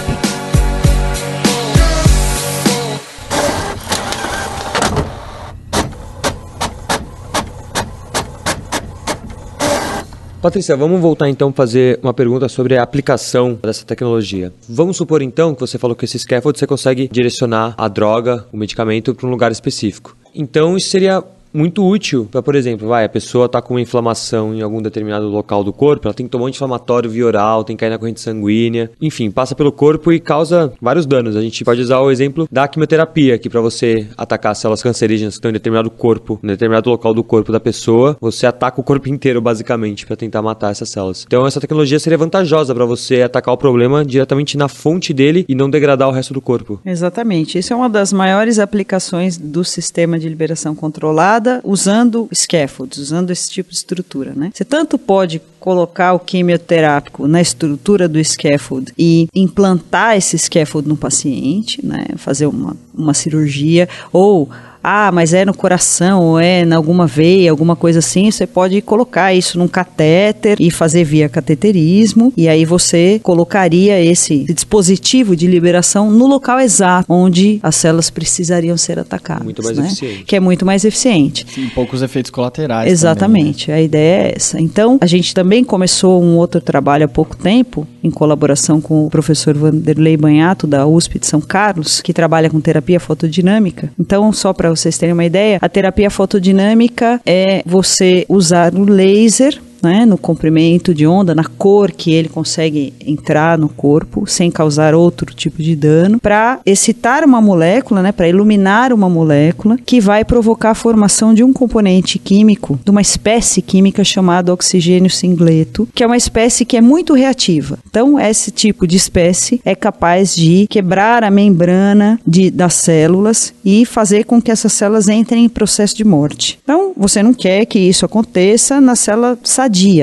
Patrícia, vamos voltar então fazer uma pergunta sobre a aplicação dessa tecnologia. Vamos supor então que você falou que esse scaffold você consegue direcionar a droga, o medicamento para um lugar específico. Então isso seria muito útil para, por exemplo, vai, a pessoa está com uma inflamação em algum determinado local do corpo, ela tem que tomar um anti-inflamatório via oral, tem que cair na corrente sanguínea, enfim, passa pelo corpo e causa vários danos. A gente pode usar o exemplo da quimioterapia, que para você atacar as células cancerígenas que estão em determinado corpo, em determinado local do corpo da pessoa, você ataca o corpo inteiro basicamente para tentar matar essas células. Então essa tecnologia seria vantajosa para você atacar o problema diretamente na fonte dele e não degradar o resto do corpo. Exatamente. Isso é uma das maiores aplicações do sistema de liberação controlada usando scaffolds, usando esse tipo de estrutura, né? Você tanto pode colocar o quimioterápico na estrutura do scaffold e implantar esse scaffold no paciente, né? Fazer uma, uma cirurgia ou ah, mas é no coração ou é em alguma veia, alguma coisa assim, você pode colocar isso num catéter e fazer via cateterismo, e aí você colocaria esse dispositivo de liberação no local exato onde as células precisariam ser atacadas. Muito mais né? eficiente. Que é muito mais eficiente. Sim, poucos efeitos colaterais. Exatamente, a ideia é essa. Então, a gente também começou um outro trabalho há pouco tempo, em colaboração com o professor Vanderlei Banhato, da USP de São Carlos, que trabalha com terapia fotodinâmica. Então, só para vocês terem uma ideia, a terapia fotodinâmica é você usar o laser né, no comprimento de onda, na cor que ele consegue entrar no corpo, sem causar outro tipo de dano, para excitar uma molécula, né, para iluminar uma molécula que vai provocar a formação de um componente químico, de uma espécie química chamada oxigênio singleto, que é uma espécie que é muito reativa. Então, esse tipo de espécie é capaz de quebrar a membrana de, das células e fazer com que essas células entrem em processo de morte. Então, você não quer que isso aconteça na célula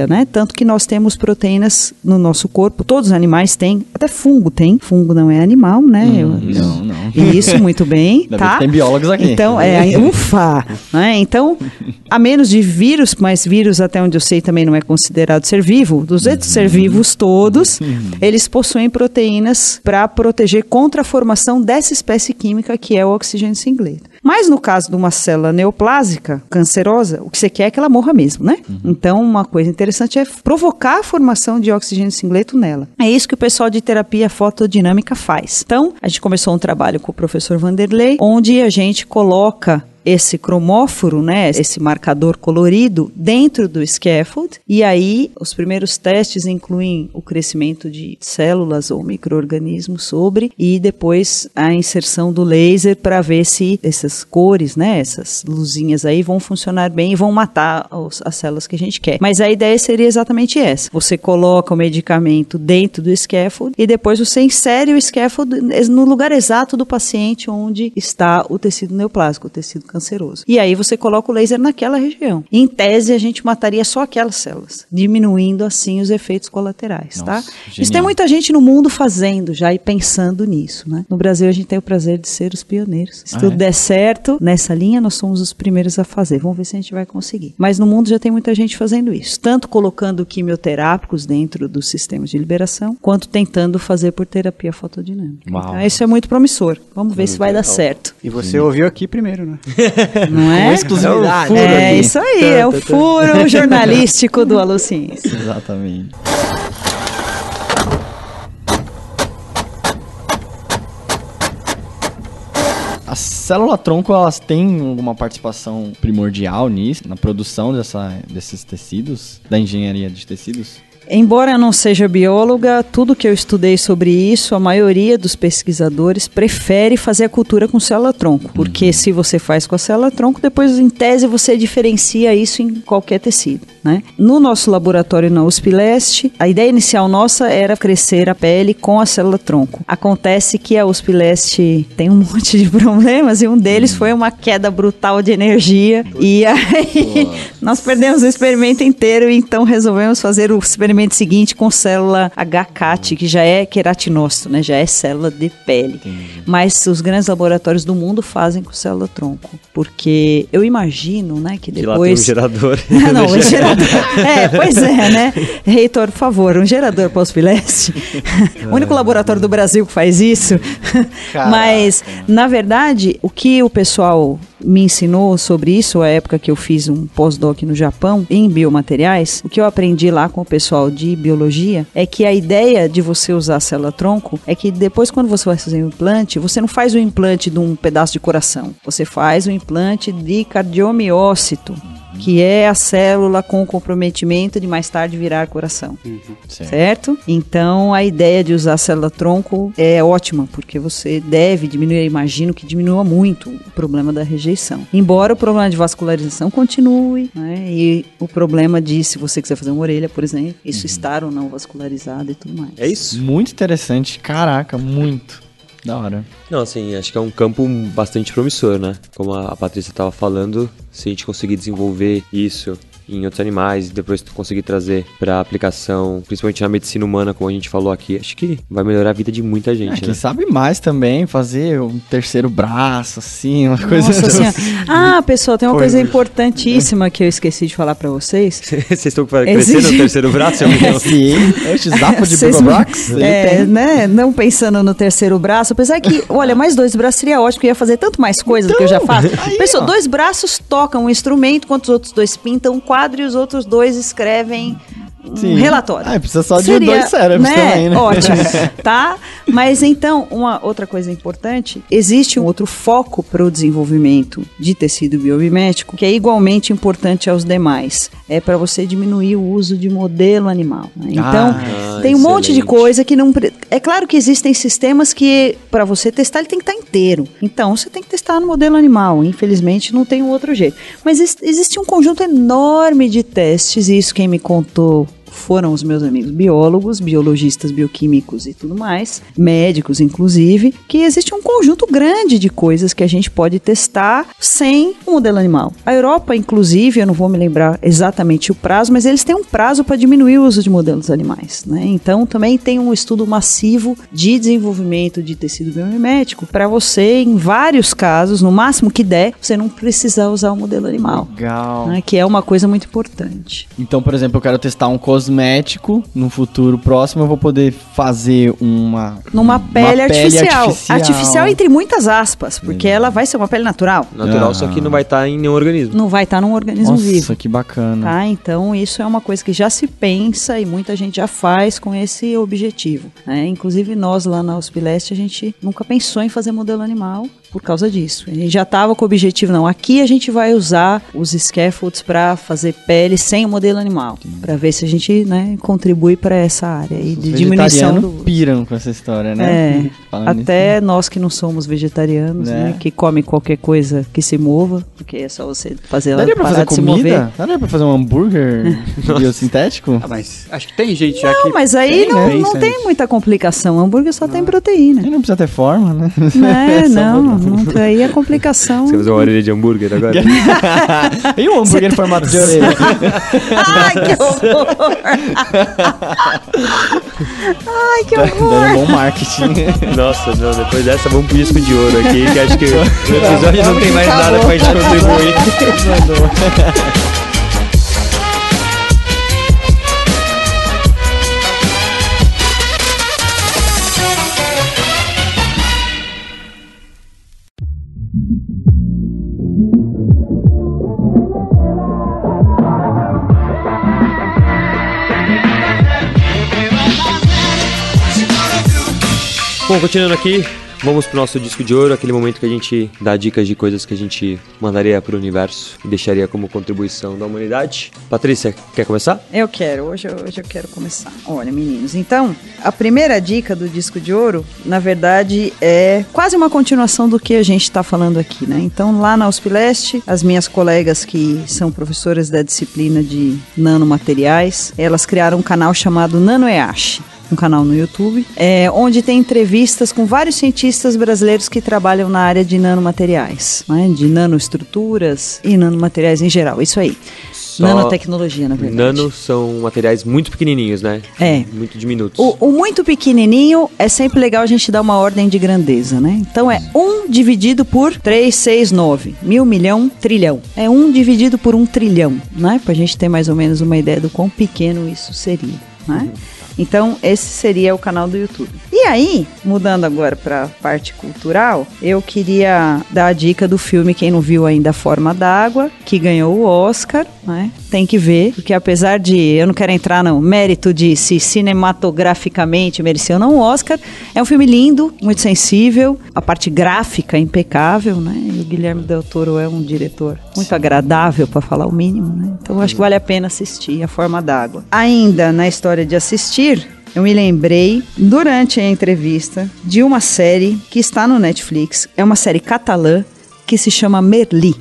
né? Tanto que nós temos proteínas no nosso corpo, todos os animais têm, até fungo tem. Fungo não é animal, né? Eu- Não, não. isso, muito bem, tá? tem biólogos aqui. Então, é, ufa, né? Então, a menos de vírus, mas vírus até onde eu sei também não é considerado ser vivo, dos outros ser vivos todos, eles possuem proteínas para proteger contra a formação dessa espécie química que é o oxigênio singleto. Mas no caso de uma célula neoplásica cancerosa, o que você quer é que ela morra mesmo, né? Então, uma coisa interessante é provocar a formação de oxigênio singleto nela. É isso que o pessoal de terapia fotodinâmica faz. Então, a gente começou um trabalho com o professor Vanderlei, onde a gente coloca esse cromóforo, né, esse marcador colorido dentro do scaffold e aí os primeiros testes incluem o crescimento de células ou microorganismos sobre e depois a inserção do laser para ver se essas cores, né, essas luzinhas aí vão funcionar bem e vão matar os, as células que a gente quer. Mas a ideia seria exatamente essa. Você coloca o medicamento dentro do scaffold e depois você insere o scaffold no lugar exato do paciente onde está o tecido neoplásico, o tecido canceroso. E aí você coloca o laser naquela região. Em tese, a gente mataria só aquelas células, diminuindo assim os efeitos colaterais, tá? Nossa, Isso tem genial. muita gente no mundo fazendo já e pensando nisso, né? No Brasil, a gente tem o prazer de ser os pioneiros. Se Ah, tudo é? der certo, nessa linha, nós somos os primeiros a fazer. Vamos ver se a gente vai conseguir. Mas no mundo já tem muita gente fazendo isso, tanto colocando quimioterápicos dentro dos sistemas de liberação, quanto tentando fazer por terapia fotodinâmica. Uau. Então, isso é muito promissor. Vamos ver se vai dar certo. E você ouviu aqui primeiro, né? Não é? Com exclusividade. É aqui. isso aí, é o furo jornalístico do Aluciência. Exatamente. As célula-tronco, elas têm alguma participação primordial nisso, na produção dessa, desses tecidos, da engenharia de tecidos? Embora eu não seja bióloga, tudo que eu estudei sobre isso, a maioria dos pesquisadores prefere fazer a cultura com célula-tronco, porque se você faz com a célula-tronco, depois em tese você diferencia isso em qualquer tecido, né? No nosso laboratório na USP Leste, a ideia inicial nossa era crescer a pele com a célula-tronco. Acontece que a USP Leste tem um monte de problemas e um deles foi uma queda brutal de energia e aí nós perdemos o experimento inteiro e então resolvemos fazer o experimento seguinte com célula HCAT, que já é queratinócito, né? Já é célula de pele. Mas os grandes laboratórios do mundo fazem com célula tronco, porque eu imagino, né, que Que lá tem um depois gerador. ah, não, o gerador. É, pois é, né? Reitor, por favor, um gerador pós-fileste. o único laboratório do Brasil que faz isso. Mas, na verdade, o que o pessoal me ensinou sobre isso, a época que eu fiz um pós-doc no Japão, em biomateriais, o que eu aprendi lá com o pessoal de biologia é que a ideia de você usar a célula-tronco é que depois, quando você vai fazer um implante, você não faz o implante de um pedaço de coração. Você faz o implante de cardiomiócito que é a célula com comprometimento de mais tarde virar coração. Certo. Certo? Então a ideia de usar a célula tronco é ótima, porque você deve diminuir, imagino que diminua muito o problema da rejeição. Embora o problema de vascularização continue, né? E o problema de, se você quiser fazer uma orelha, por exemplo, isso estar ou não vascularizado e tudo mais. É isso? Muito interessante, caraca, muito. Da hora. Não, assim, acho que é um campo bastante promissor, né? Como a Patrícia estava falando, se a gente conseguir desenvolver isso em outros animais e depois conseguir trazer para aplicação, principalmente na medicina humana, como a gente falou aqui, acho que vai melhorar a vida de muita É, gente, quem né? sabe mais também, fazer um terceiro braço, assim, uma coisa Nossa assim. senhora. Ah, pessoal, tem uma Foi. coisa importantíssima que eu esqueci de falar pra vocês. Vocês estão crescendo no terceiro braço? amigão? Sim, oxe, Zapo de ele é, né? Não pensando no terceiro braço, apesar que, olha, mais dois braços seria ótimo, porque eu ia fazer tanto mais coisas do que eu já faço. aí, Pessoal, ó. dois braços tocam um instrumento, enquanto os outros dois pintam um quadro e os outros dois escrevem um Sim. relatório. Ah, precisa só de Seria, dois cérebros também, né? Ótimo, tá? Mas então, uma outra coisa importante, existe um outro foco para o desenvolvimento de tecido biomimético que é igualmente importante aos demais. É para você diminuir o uso de modelo animal. né? Então, Ah, tem um monte de coisa que não. É claro que existem sistemas que, para você testar, ele tem que estar inteiro. Então, você tem que testar no modelo animal. Infelizmente, não tem um outro jeito. Mas ex- existe um conjunto enorme de testes, e isso quem me contou foram os meus amigos biólogos, biologistas, bioquímicos e tudo mais, médicos inclusive, que existe um conjunto grande de coisas que a gente pode testar sem o modelo animal. A Europa, inclusive, eu não vou me lembrar exatamente o prazo, mas eles têm um prazo para diminuir o uso de modelos animais, né? Então também tem um estudo massivo de desenvolvimento de tecido biomimético para você, em vários casos, no máximo que der, você não precisar usar o modelo animal. Legal. né? Que é uma coisa muito importante. Então, por exemplo, eu quero testar um cosmos cosmético, no futuro próximo eu vou poder fazer uma Numa uma pele, artificial. artificial. artificial. entre muitas aspas, porque ela vai ser uma pele natural. Natural, Ah. só que não vai estar em nenhum organismo. Não vai estar num organismo Nossa, vivo. que bacana. Tá, então isso é uma coisa que já se pensa e muita gente já faz com esse objetivo. né? Inclusive nós lá na Hospileste a gente nunca pensou em fazer modelo animal por causa disso. A gente já estava com o objetivo, não, aqui a gente vai usar os scaffolds para fazer pele sem o modelo animal, para ver se a gente né, contribui para essa área e Os de diminuição do piram com essa história, né? É, Falando até nós que não somos vegetarianos, É. né, que comem qualquer coisa que se mova, porque é só você fazer ela Daria pra parar fazer de se mover. comida? Daria pra fazer um hambúrguer biosintético? Ah, mas acho que tem gente já que. Não, mas aí tem, não, né, não tem nisso. muita complicação. O hambúrguer só tem proteína. E não precisa ter forma, né? É, Só não, não, aí a complicação. Você vai fazer uma orelha de hambúrguer agora? E o hambúrguer em formato de orelha? Ai, que horror! Ai, que horror! um bom marketing. Nossa, não, depois dessa vamos pro disco de ouro aqui, que acho que o episódio não tem mais nada pra gente contribuir. Bom, continuando aqui, vamos pro nosso disco de ouro, aquele momento que a gente dá dicas de coisas que a gente mandaria pro universo e deixaria como contribuição da humanidade. Patrícia, quer começar? Eu quero, hoje, hoje eu quero começar. Olha, meninos, então, a primeira dica do disco de ouro, na verdade, é quase uma continuação do que a gente está falando aqui, né? Então, lá na Hospileste, as minhas colegas que são professoras da disciplina de nanomateriais, elas criaram um canal chamado Nanoeashi. Um canal no YouTube, é, onde tem entrevistas com vários cientistas brasileiros que trabalham na área de nanomateriais, né, de nanoestruturas e nanomateriais em geral. Isso aí. Só- Nanotecnologia, na verdade. Nano são materiais muito pequenininhos, né? É. Muito diminutos. O, o muito pequenininho é sempre legal a gente dar uma ordem de grandeza, né? Então é 1 dividido por 3, 6, 9. Mil, milhão, trilhão. É 1 dividido por 1 trilhão, né? Pra gente ter mais ou menos uma ideia do quão pequeno isso seria, né? Então, esse seria o canal do YouTube. E aí, mudando agora para parte cultural, eu queria dar a dica do filme, quem não viu ainda, A Forma d'Água, que ganhou o Oscar, né? Tem que ver, porque apesar de eu não quero entrar no mérito de se cinematograficamente mereceu ou não o Oscar, é um filme lindo, muito sensível, a parte gráfica é impecável, né? E o Guilherme Del Toro é um diretor muito agradável, para falar o mínimo, né? Então, acho que vale a pena assistir A Forma d'Água. Ainda na história de assistir, eu me lembrei, durante a entrevista, de uma série que está no Netflix. É uma série catalã que se chama Merli.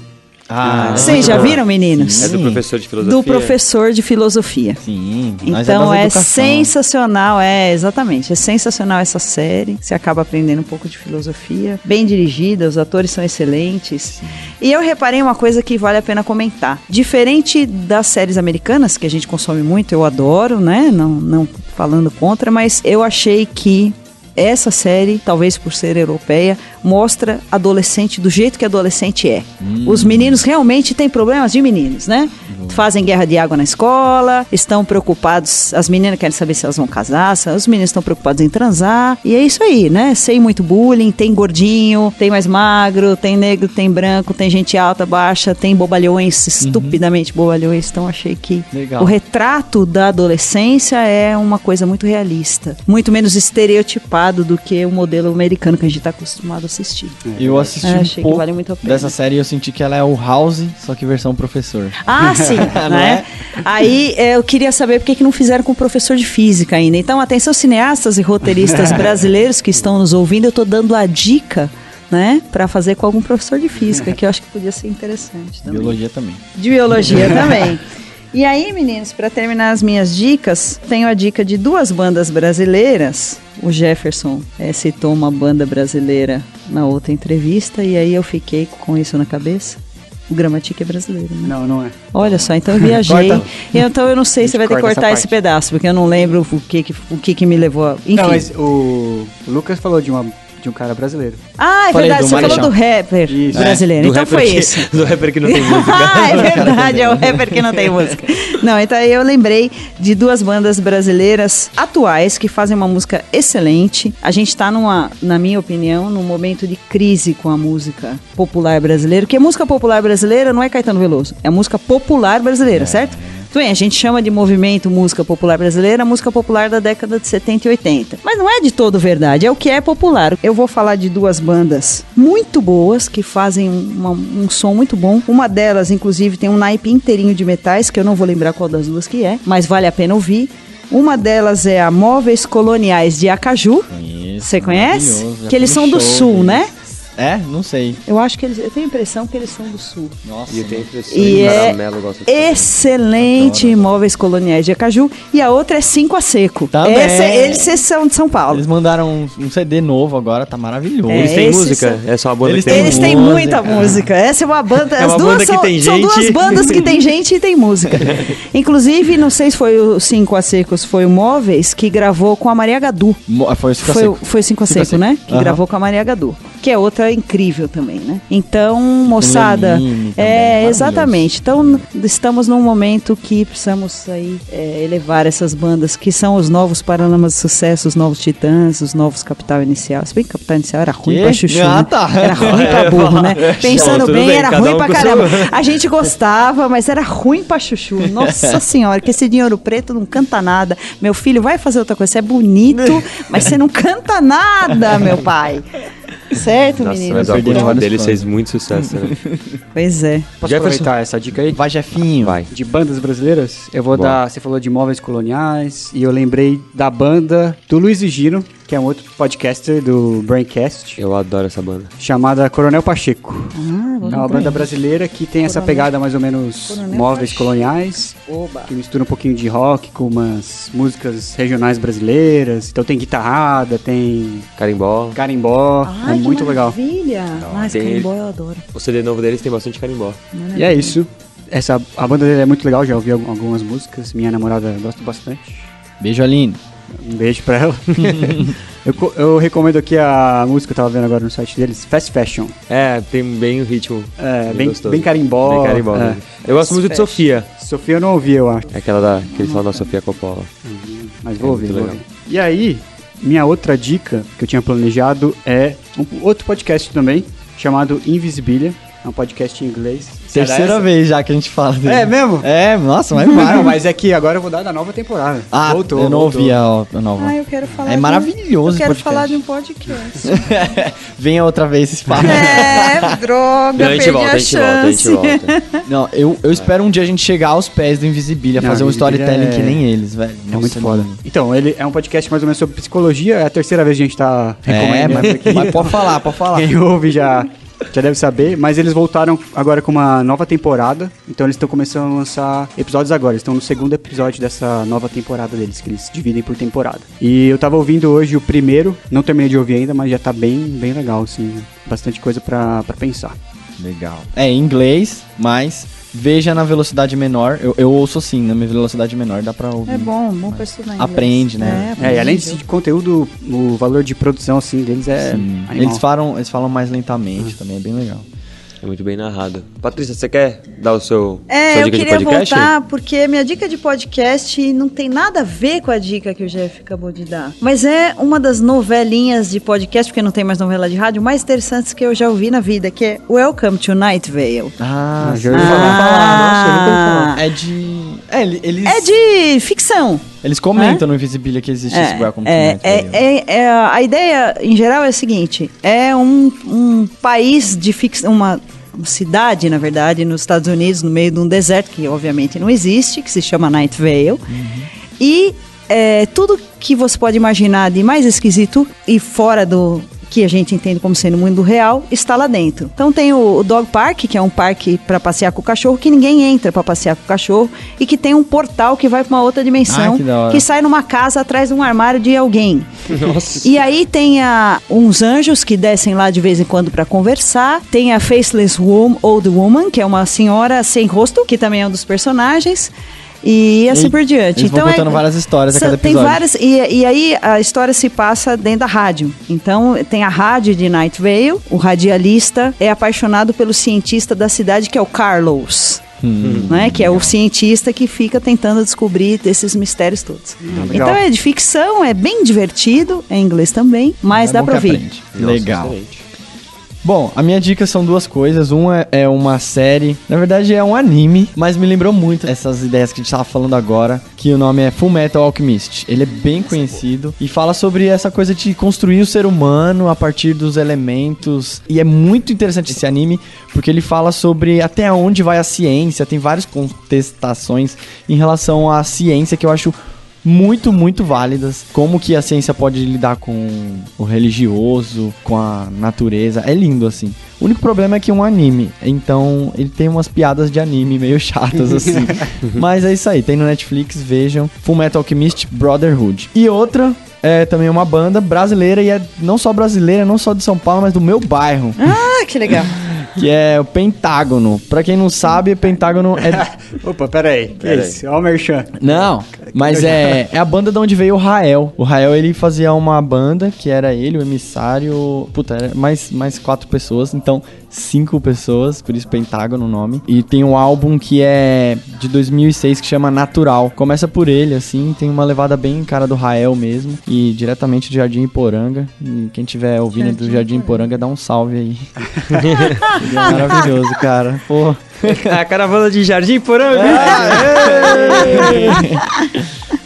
Ah, Vocês já boa. viram, meninos? É do professor de filosofia? Do professor de filosofia. Sim. nós Então é educação. sensacional, é, exatamente. É sensacional essa série. Você acaba aprendendo um pouco de filosofia. Bem dirigida, os atores são excelentes. E eu reparei uma coisa que vale a pena comentar. Diferente das séries americanas, que a gente consome muito, eu adoro, né? Não, não falando contra, mas eu achei que essa série, talvez por ser europeia, mostra adolescente do jeito que adolescente é. Os meninos realmente têm problemas de meninos, né? Fazem guerra de água na escola, estão preocupados, as meninas querem saber se elas vão casar, os meninos estão preocupados em transar, e é isso aí, né? Sem muito bullying, tem gordinho, tem mais magro, tem negro, tem branco, tem gente alta, baixa, tem bobalhões, estupidamente bobalhões, então achei que Legal. o retrato da adolescência é uma coisa muito realista, muito menos estereotipado do que o modelo americano que a gente está acostumado a assistir. Eu assisti É, um achei que pouco vale muito a pena. dessa série e eu senti que ela é o House, só que versão professor. Ah, sim, né? Aí é, eu queria saber por que que não fizeram com o professor de física ainda. Então, atenção, cineastas e roteiristas brasileiros que estão nos ouvindo, eu tô dando a dica, né, para fazer com algum professor de física, que eu acho que podia ser interessante também. Biologia também. De biologia também. E aí, meninos, para terminar as minhas dicas, tenho a dica de duas bandas brasileiras. O Jefferson eh, citou uma banda brasileira na outra entrevista e aí eu fiquei com isso na cabeça. O Gramatica é brasileiro, né? Não, não é. Olha só, então eu viajei. Então eu não sei se vai ter que corta cortar esse pedaço, porque eu não lembro o que que, o que, que me levou a... Enfim, Não, mas o Lucas falou de uma de um cara brasileiro. Ah, é Falei verdade, você falou Marechal. do rapper Isso. brasileiro. Do então rapper foi que- isso. Do rapper que não tem música. ah, é verdade, é o rapper que não tem música. Não, então aí eu lembrei de duas bandas brasileiras atuais que fazem uma música excelente. A gente tá numa, na minha opinião, num momento de crise com a música popular brasileira, porque música popular brasileira não é Caetano Veloso, é música popular brasileira, certo? Tudo bem, a gente chama de movimento música popular brasileira, música popular da década de 70 e 80. Mas não é de todo verdade, é o que é popular. Eu vou falar de duas bandas muito boas, que fazem uma- um som muito bom. Uma delas, inclusive, tem um naipe inteirinho de metais, que eu não vou lembrar qual das duas que é, mas vale a pena ouvir. Uma delas é a Móveis Coloniais de Acaju. Você conhece? Que eles são do show sul, né? É? Não sei. Eu acho que eles. Eu tenho a impressão que eles são do sul. Nossa. E eu tenho a impressão E que é caramelo gosta de excelente imóveis coloniais de Acaju. E a outra é Cinco a Seco. Também. Essa, eles são de São Paulo. Eles mandaram um, CD novo agora, tá maravilhoso. É, Eles têm esses música? são- É só a banda Eles que tem Eles têm música. muita música. Essa é uma banda. É as uma duas banda que são, tem são duas gente. bandas que tem gente e tem música. Inclusive, não sei se foi o Cinco a Secos, foi o Móveis que gravou com a Maria Gadu. Mo- Foi o Cinco a Foi, o- Seco. foi o Cinco a a Seco, né? Que Aham. gravou com a Maria Gadu. Que é outra incrível também, né? Então, moçada. Também, É, exatamente. Então, estamos num momento que precisamos aí é, elevar essas bandas que são os novos Paralamas de Sucesso, os novos Titãs, os novos Capital Inicial. Se bem que Capital Inicial era ruim Quê? pra chuchu. Ah, né? tá. Era ruim pra burro, né? Pensando bem, bem, era ruim um pra caramba. seu- A gente gostava, mas era ruim pra chuchu. Nossa senhora, que esse dinheiro preto não canta nada. Meu filho, vai fazer outra coisa. Você é bonito, mas você não canta nada, meu pai. Certo, Nossa, menino? mas o deles fãs. fez muito sucesso, né? Pois é. Posso Jefferson. aproveitar essa dica aí? Vai, Jefinho. Vai. De bandas brasileiras, eu vou Boa. dar. Você falou de móveis coloniais, e eu lembrei da banda do Luiz e Giro, que é um outro podcaster do Braincast, Eu adoro essa banda. chamada Coronel Pacheco. Ah, É uma banda brasileira que tem essa pegada mais ou menos Coronel móveis Pacheco. coloniais, Oba. que mistura um pouquinho de rock com umas músicas regionais brasileiras. Então tem guitarrada, tem Carimbó. carimbó, Ai, é que muito legal. maravilha. Esse Tem- carimbó eu adoro. O CD novo deles tem bastante carimbó. E é isso. Essa, a banda dele é muito legal, já ouvi al- algumas músicas. Minha namorada gosta bastante. Beijo, Aline. Um beijo pra ela. eu, eu recomendo aqui a música que eu tava vendo agora no site deles, Fast Fashion. É, tem bem o ritmo. É, bem, gostoso. bem carimbó. Bem carimbó. é. Eu gosto muito de. Sofia. Sofia eu não ouvi, eu acho. É aquela da, que eles falam da Sofia Coppola. Mas É vou ouvir, muito vou ouvir. E aí, minha outra dica que eu tinha planejado é um outro podcast também, chamado Invisibilia. É um podcast em inglês. Terceira vez já que a gente fala dele. É mesmo? É, nossa, mas essa? vai. Não, mas é que agora eu vou dar da nova temporada. Ah, Voltou, eu não voltou. ouvi a, a nova. Ah, eu quero falar. É de um- maravilhoso Eu esse quero podcast. falar de um podcast. Venha outra vez esse papo. é, droga, Não, a gente perdi volta, a a gente volta, a gente chance. volta. Não, eu, eu espero um dia a gente chegar aos pés do Invisibilia, Não, fazer um Invisibilia storytelling é- que nem eles, velho. É muito foda. Então, ele é um podcast mais ou menos sobre psicologia. É a terceira vez que a gente tá É, recomendando mas, aqui. mas pode falar, pode falar. Quem ouve já, já deve saber, mas eles voltaram agora com uma nova temporada. Então eles estão começando a lançar episódios agora. Eles estão no segundo episódio dessa nova temporada deles, que eles dividem por temporada. E eu tava ouvindo hoje o primeiro, não terminei de ouvir ainda, mas já tá bem, bem legal, assim. Bastante coisa pra pensar. Legal. É em inglês, mas veja na velocidade menor. Eu, eu ouço assim, na minha velocidade menor dá pra ouvir. É bom, bom pra estudar inglês. Aprende, né? É, e além de conteúdo, o valor de produção, assim, deles é. Eles falam, eles falam mais lentamente também, é bem legal. É muito bem narrado. Patrícia, você quer dar o seu É, sua eu dica queria de podcast? voltar porque minha dica de podcast não tem nada a ver com a dica que o Jeff acabou de dar. Mas é uma das novelinhas de podcast, porque não tem mais novela de rádio, mais interessantes que eu já ouvi na vida, que é Welcome to Night Vale. Ah, Ah, já ouvi ouvi falar. falar. Nossa, eu nunca ouvi Ah. falar. É de... É, ele- eles... É de ficção. Eles comentam no Invisibilia que existe esse Welcome to é, Night Vale. é, é, é, a ideia, em geral, é a seguinte: é um, um país de ficção, uma cidade, na verdade, nos Estados Unidos, no meio de um deserto que obviamente não existe, que se chama Night Vale. E é, tudo que você pode imaginar de mais esquisito e fora do que a gente entende como sendo mundo real, está lá dentro. Então tem o, o Dog Park, que é um parque para passear com o cachorro, que ninguém entra para passear com o cachorro, e que tem um portal que vai para uma outra dimensão, Ah, que que sai numa casa atrás de um armário de alguém. Nossa. E aí tem a, uns anjos que descem lá de vez em quando para conversar. Tem a Faceless Woman, Old Woman, que é uma senhora sem rosto, que também é um dos personagens. E assim E por diante. eles vão então contando várias histórias a cada Tem episódio. várias e, e aí a história se passa dentro da rádio. Então tem a rádio de Night Vale. O radialista é apaixonado pelo cientista da cidade que é o Carlos. Hum. Né, que é o cientista que fica tentando descobrir esses mistérios todos. legal. então é de ficção, é bem divertido, é inglês também, mas É dá pra ouvir. Legal. Bom, a minha dica são duas coisas. Uma é uma série, na verdade é um anime, mas me lembrou muito essas ideias que a gente tava falando agora, que o nome é Full Metal Alchemist. Ele é bem conhecido e fala sobre essa coisa de construir o ser humano a partir dos elementos. E é muito interessante esse anime, porque ele fala sobre até onde vai a ciência, tem várias contestações em relação à ciência que eu acho muito, muito válidas. Como que a ciência pode lidar com o religioso, com a natureza. É lindo, assim. O único problema é que é um anime. Então, ele tem umas piadas de anime meio chatas, assim. Mas é isso aí. Tem no Netflix, vejam. Full Metal Alchemist Brotherhood. E outra... É também uma banda brasileira e é não só brasileira, não só de São Paulo, mas do meu bairro, Ah, que legal. que é o Pentágono. Pra quem não sabe, Pentágono é Opa, peraí. Que é isso? Ó o Merchan. Não, mas é, é a banda de onde veio o Rael. O Rael, ele fazia uma banda que era ele, o emissário. Puta, era mais, mais quatro pessoas, então cinco pessoas, por isso Pentágono o nome. E tem um álbum que é de 2006 que chama Natural. Começa por ele, assim, tem uma levada bem cara do Rael mesmo. E diretamente do Jardim Iporanga. E quem tiver ouvindo do Jardim Iporanga, dá um salve aí. Ele é maravilhoso, cara. Pô. a caravana de Jardim Poranga.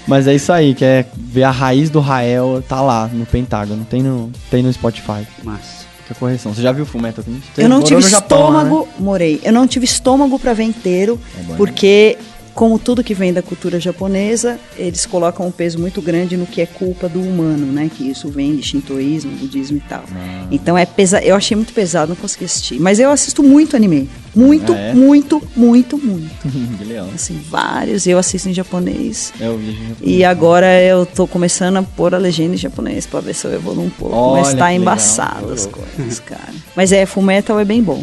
Mas é isso aí, quer ver a raiz do Rael, tá lá no Pentágono, tem no, tem no Spotify. Massa. Que é correção. Você já viu Fullmetal Alchemist? Você Eu não tive Japão, lá, estômago, né? morei. Eu não tive estômago pra ver inteiro, porque como tudo que vem da cultura japonesa, eles colocam um peso muito grande no que é culpa do humano, né? Que isso vem de shintoísmo, budismo e tal. Ah. Então é pesa eu achei muito pesado, não consegui assistir. Mas eu assisto muito anime. Muito, Ah, é? muito, muito, muito. que legal. Assim, vários. Eu assisto em japonês. Eu vi. E agora eu tô começando a pôr a legenda em japonês pra ver se eu evoluo um pouco. Olha, mas tá que legal. embaçado as coisas, cara. Mas é, Full Metal é bem bom.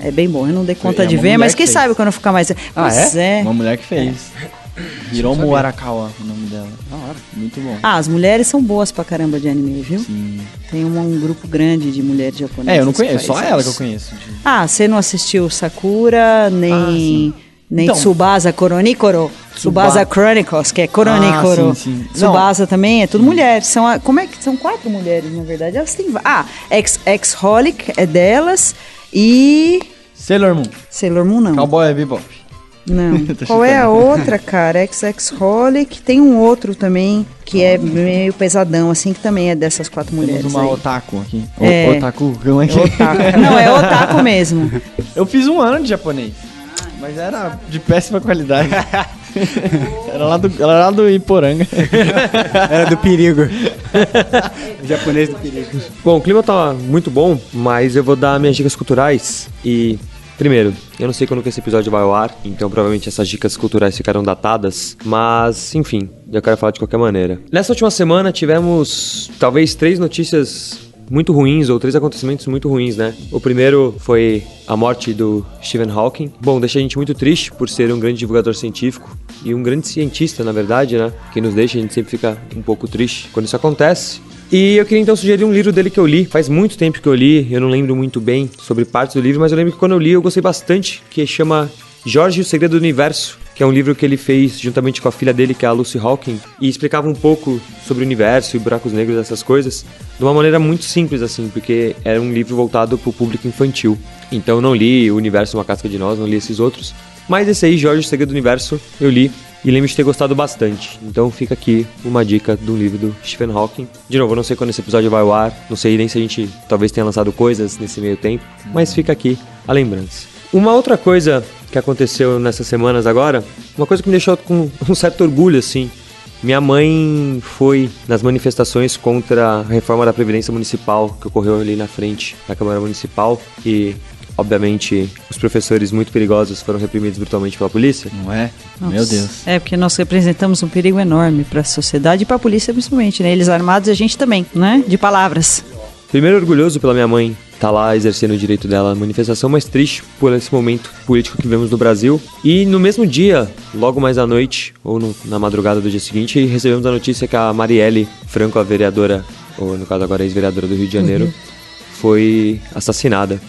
É, bem bom. Eu não dei conta é de uma ver, mas que quem sabe quando eu ficar mais. pois é. Uma mulher que fez. Hiromu Arakawa, o nome dela. Muito bom. Ah, as mulheres são boas pra caramba de anime, viu? Sim. Tem um, um grupo grande de mulheres japonesas. É, eu não conheço, só ela que eu conheço. de- Ah, você não assistiu Sakura, nem. nem Então- Tsubasa Chronicoro. Tsubasa Suba- Chronicles, que é Chronicoro. Ah, sim, sim. Não. Tsubasa também, é tudo mulheres. São, como é que são quatro mulheres, na verdade? Elas têm. Ah, Ex- Ex-Holic é delas e. Sailor Moon. Sailor Moon não. Cowboy Bebop. Não. Qual é a outra, cara? Ex-Ex-Holic. Tem um outro também que é meio pesadão, assim, que também é dessas quatro mulheres. Temos uma aí. otaku aqui. É. O, otaku, como é que Otaku. Não, é otaku mesmo. Eu fiz um ano de japonês. Mas era de péssima qualidade. era, lá do, era lá do Iporanga. Era do perigo. o japonês do perigo. Bom, o clima tá muito bom, mas eu vou dar minhas dicas culturais e. Primeiro, eu não sei quando que esse episódio vai ao ar, então provavelmente essas dicas culturais ficarão datadas, mas enfim, eu quero falar de qualquer maneira. Nessa última semana tivemos talvez três notícias muito ruins, ou três acontecimentos muito ruins, né? O primeiro foi a morte do Stephen Hawking. Bom, deixa a gente muito triste por ser um grande divulgador científico e um grande cientista, na verdade, né? Que nos deixa, a gente sempre fica um pouco triste quando isso acontece. E eu queria então sugerir um livro dele que eu li. Faz muito tempo que eu li, eu não lembro muito bem sobre partes do livro, mas eu lembro que quando eu li eu gostei bastante, que chama Jorge o Segredo do Universo, que é um livro que ele fez juntamente com a filha dele, que é a Lucy Hawking, e explicava um pouco sobre o universo e buracos negros, essas coisas, de uma maneira muito simples, assim, porque era um livro voltado para o público infantil. Então eu não li O Universo Uma Casca de Nós, não li esses outros, mas esse aí, Jorge o Segredo do Universo, eu li e lembro de ter gostado bastante. Então fica aqui uma dica do livro do Stephen Hawking. De novo, eu não sei quando esse episódio vai ao ar, não sei nem se a gente talvez tenha lançado coisas nesse meio tempo, mas fica aqui a lembrança. Uma outra coisa que aconteceu nessas semanas agora, uma coisa que me deixou com um certo orgulho, assim. Minha mãe foi nas manifestações contra a reforma da Previdência Municipal que ocorreu ali na frente da Câmara Municipal e, obviamente, os professores muito perigosos foram reprimidos brutalmente pela polícia. Não é? Meu Nossa. Deus. É, porque nós representamos um perigo enorme para a sociedade e para a polícia, principalmente, né? Eles armados e a gente também, né? De palavras. Primeiro, orgulhoso pela minha mãe estar lá exercendo o direito dela à manifestação, mas triste por esse momento político que vivemos no Brasil. E no mesmo dia, logo mais à noite, ou no- na madrugada do dia seguinte, recebemos a notícia que a Marielle Franco, a vereadora, ou no caso agora ex-vereadora do Rio de Janeiro, foi assassinada.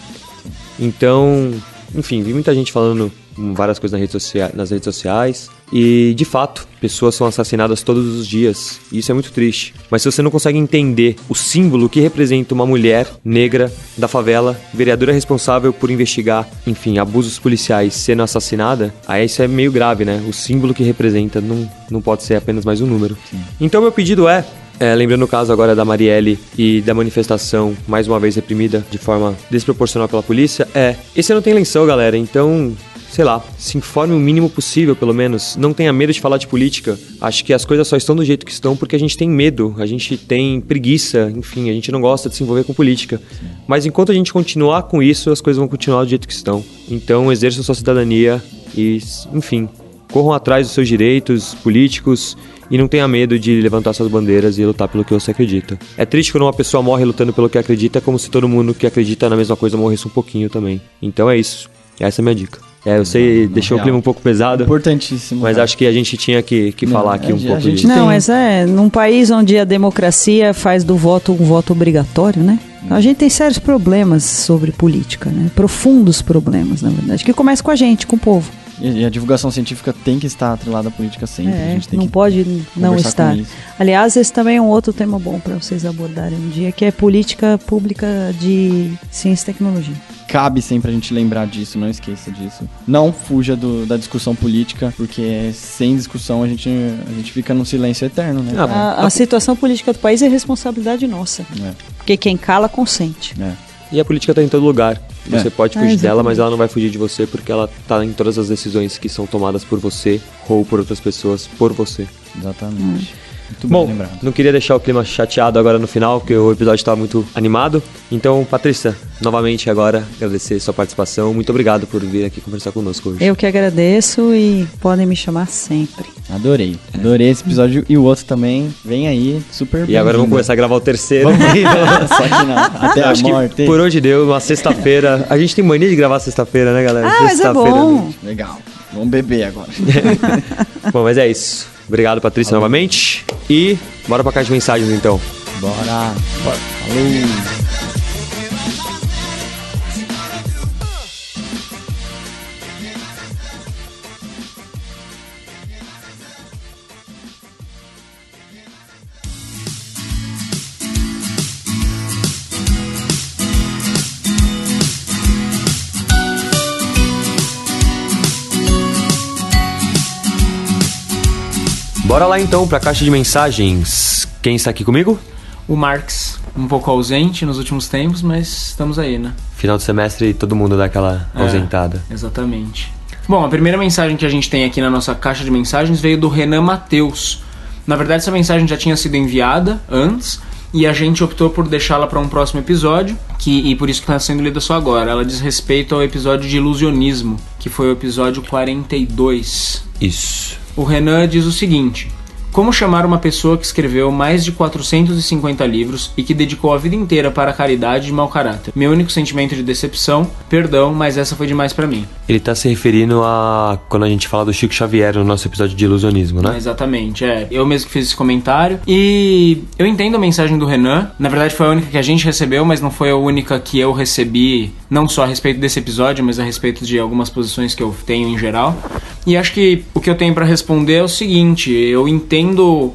Então, enfim, vi muita gente falando várias coisas nas redes, socia- nas redes sociais. E, de fato, pessoas são assassinadas todos os dias. E isso é muito triste. Mas se você não consegue entender o símbolo que representa uma mulher negra da favela, vereadora responsável por investigar, enfim, abusos policiais sendo assassinada, aí isso é meio grave, né? O símbolo que representa não, não pode ser apenas mais um número. Então, meu pedido é é, lembrando o caso agora da Marielle e da manifestação, mais uma vez reprimida de forma desproporcional pela polícia, é: esse ano tem eleição, galera, então, sei lá, se informe o mínimo possível, pelo menos. Não tenha medo de falar de política. Acho que as coisas só estão do jeito que estão porque a gente tem medo, a gente tem preguiça, enfim, a gente não gosta de se envolver com política. Mas enquanto a gente continuar com isso, as coisas vão continuar do jeito que estão. Então, exerça sua cidadania e, enfim, corram atrás dos seus direitos políticos e não tenha medo de levantar suas bandeiras e lutar pelo que você acredita. É triste quando uma pessoa morre lutando pelo que acredita, é como se todo mundo que acredita na mesma coisa morresse um pouquinho também. Então é isso. Essa é a minha dica. É, eu sei, deixou o real. clima um pouco pesado, Importantíssimo. mas cara. acho que a gente tinha que, que Não, falar a aqui um pouco a gente disso. Não, tem- mas é num país onde a democracia faz do voto um voto obrigatório, né? Então, a gente tem sérios problemas sobre política, né? Profundos problemas, na verdade, que começa com a gente, com o povo. E, a divulgação científica tem que estar atrelada à política sempre. a É, gente tem não que pode não estar. Aliás, esse também é um outro tema bom para vocês abordarem um dia, que é política pública de ciência e tecnologia. Cabe sempre a gente lembrar disso, não esqueça disso. Não fuja do- da discussão política, porque sem discussão a gente, a gente fica num silêncio eterno, né? Ah? A, a situação política do país é responsabilidade nossa, É, porque quem cala consente. é. E a política tá em todo lugar. É. Você pode Ah, fugir dela, exatamente. mas ela não vai fugir de você porque ela tá em todas as decisões que são tomadas por você ou por outras pessoas por você. Exatamente. Muito Bom, bem lembrado. não queria deixar o clima chateado agora no final, porque o episódio estava muito animado. Então, Patrícia, novamente agora agradecer sua participação. Muito obrigado por vir aqui conversar conosco hoje. Eu que agradeço e podem me chamar sempre. Adorei. Adorei esse episódio e o outro também. Vem aí, super E agora vamos começar a gravar o terceiro. Vamos aí, Só que não. Até a Acho que morte. por hoje deu, uma sexta-feira. A gente tem mania de gravar sexta-feira, né, galera? Ah, mas é Sexta-feira, bom. né? Legal. Vamos beber agora. Bom, mas é isso. Obrigado, Patrícia, novamente. E bora pra caixa de mensagens, então. Bora. Bora. Falou. Bora lá então pra caixa de mensagens. Quem está aqui comigo? O Marx, um pouco ausente nos últimos tempos, mas estamos aí, né? Final de semestre todo mundo dá aquela É. ausentada. Exatamente. Bom, a primeira mensagem que a gente tem aqui na nossa caixa de mensagens veio do Renan Mateus. Na verdade, essa mensagem já tinha sido enviada antes e a gente optou por deixá-la para um próximo episódio, que, e por isso que está sendo lida só agora. Ela diz respeito ao episódio de ilusionismo, que foi o episódio 42. Isso. O Renan diz o seguinte: Como chamar uma pessoa que escreveu mais de 450 livros e que dedicou a vida inteira para a caridade e mau caráter? Meu único sentimento de decepção, perdão, mas essa foi demais para mim. Ele tá se referindo a quando a gente fala do Chico Xavier no nosso episódio de ilusionismo, né? Exatamente, é. Eu mesmo que fiz esse comentário. E eu entendo a mensagem do Renan. Na verdade, foi a única que a gente recebeu, mas não foi a única que eu recebi, não só a respeito desse episódio, mas a respeito de algumas posições que eu tenho em geral. E acho que o que eu tenho pra responder é o seguinte: eu entendo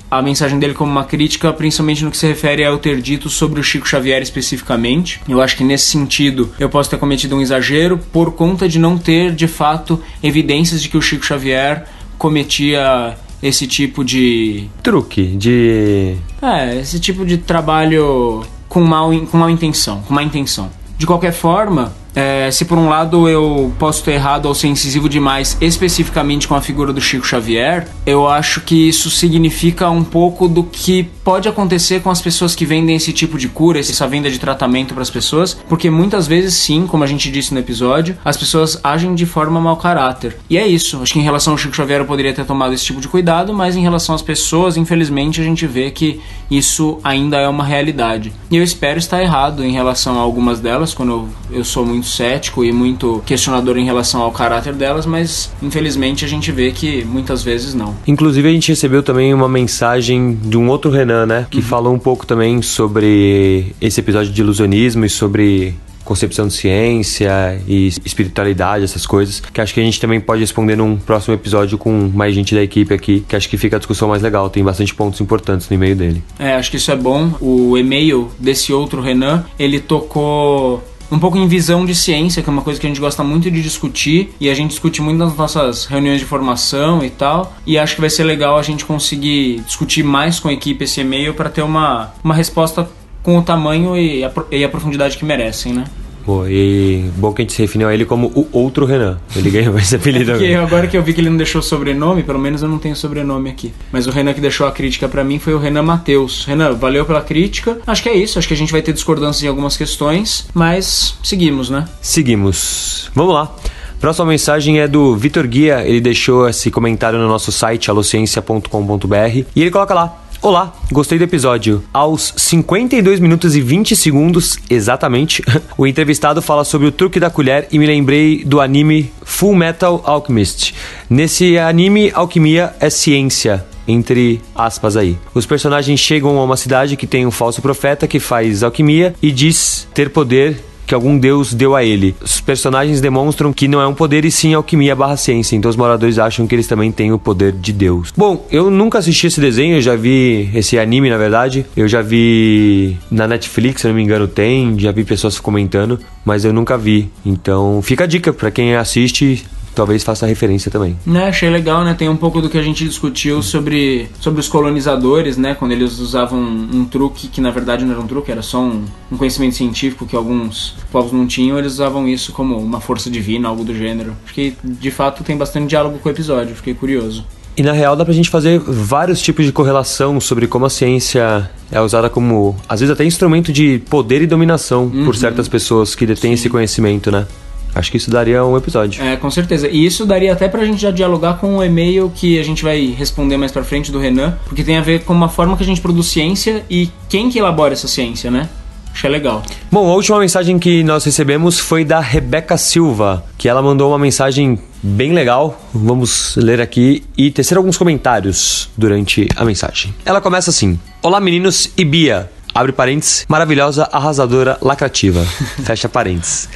a mensagem dele como uma crítica, principalmente no que se refere a eu ter dito sobre o Chico Xavier especificamente. Eu acho que nesse sentido eu posso ter cometido um exagero por conta de não ter de fato evidências de que o Chico Xavier cometia esse tipo de. Truque de. É, esse tipo de trabalho com mal, com mal intenção, com má intenção. De qualquer forma, É, se por um lado eu posso ter errado ao ser incisivo demais, especificamente com a figura do Chico Xavier, eu acho que isso significa um pouco do que pode acontecer com as pessoas que vendem esse tipo de cura, essa venda de tratamento para as pessoas, porque muitas vezes sim, como a gente disse no episódio, as pessoas agem de forma mau caráter. E é isso. Acho que em relação ao Chico Xavier eu poderia ter tomado esse tipo de cuidado, mas em relação às pessoas, infelizmente a gente vê que isso ainda é uma realidade. E eu espero estar errado em relação a algumas delas, quando eu, eu sou muito cético e muito questionador em relação ao caráter delas, mas infelizmente a gente vê que muitas vezes não. Inclusive a gente recebeu também uma mensagem de um outro Renan, né? Que falou um pouco também sobre esse episódio de ilusionismo e sobre concepção de ciência e espiritualidade, essas coisas, que acho que a gente também pode responder num próximo episódio com mais gente da equipe aqui, que acho que fica a discussão mais legal, tem bastante pontos importantes no e-mail dele. É, acho que isso é bom. O e-mail desse outro Renan, ele tocou um pouco em visão de ciência, que é uma coisa que a gente gosta muito de discutir e a gente discute muito nas nossas reuniões de formação e tal. E acho que vai ser legal a gente conseguir discutir mais com a equipe esse e-mail para ter uma, uma resposta com o tamanho e a, e a profundidade que merecem, né? Pô, e bom que a gente se referiu a ele como o outro Renan. Ele ganhou esse apelido Porque agora. agora que eu vi que ele não deixou sobrenome, pelo menos eu não tenho sobrenome aqui. Mas o Renan que deixou a crítica pra mim foi o Renan Matheus. Renan, valeu pela crítica. Acho que é isso. Acho que a gente vai ter discordâncias em algumas questões, mas seguimos, né? Seguimos. Vamos lá. Próxima mensagem é do Vitor Guia. Ele deixou esse comentário no nosso site, alociencia.com.br. E ele coloca lá. Olá, gostei do episódio. Aos 52 minutos e 20 segundos, exatamente, o entrevistado fala sobre o truque da colher e me lembrei do anime Full Metal Alchemist. Nesse anime, alquimia é ciência, entre aspas aí. Os personagens chegam a uma cidade que tem um falso profeta que faz alquimia e diz ter poder que algum deus deu a ele. Os personagens demonstram que não é um poder e sim alquimia barra ciência, então os moradores acham que eles também têm o poder de Deus. Bom, eu nunca assisti esse desenho, eu já vi esse anime, na verdade. Eu já vi na Netflix, se não me engano, tem, já vi pessoas comentando, mas eu nunca vi. Então fica a dica pra quem assiste, talvez faça referência também. Né, achei legal, né? Tem um pouco do que a gente discutiu sobre, sobre os colonizadores, né? Quando eles usavam um, truque que na verdade não era um truque, era só um, um conhecimento científico que alguns povos não tinham, eles usavam isso como uma força divina, algo do gênero. Acho que de fato tem bastante diálogo com o episódio, fiquei curioso. E na real dá pra gente fazer vários tipos de correlação sobre como a ciência é usada como, às vezes até instrumento de poder e dominação por certas pessoas que detêm esse conhecimento, né? Acho que isso daria um episódio. É, com certeza. E isso daria até pra gente já dialogar com o e-mail que a gente vai responder mais pra frente do Renan, porque tem a ver com uma forma que a gente produz ciência e quem que elabora essa ciência, né? Achei legal. Bom, a última mensagem que nós recebemos foi da Rebeca Silva, que ela mandou uma mensagem bem legal. Vamos ler aqui e tecer alguns comentários durante a mensagem. Ela começa assim: Olá meninos e Bia. Abre parênteses, maravilhosa, arrasadora, lacrativa. Fecha parênteses.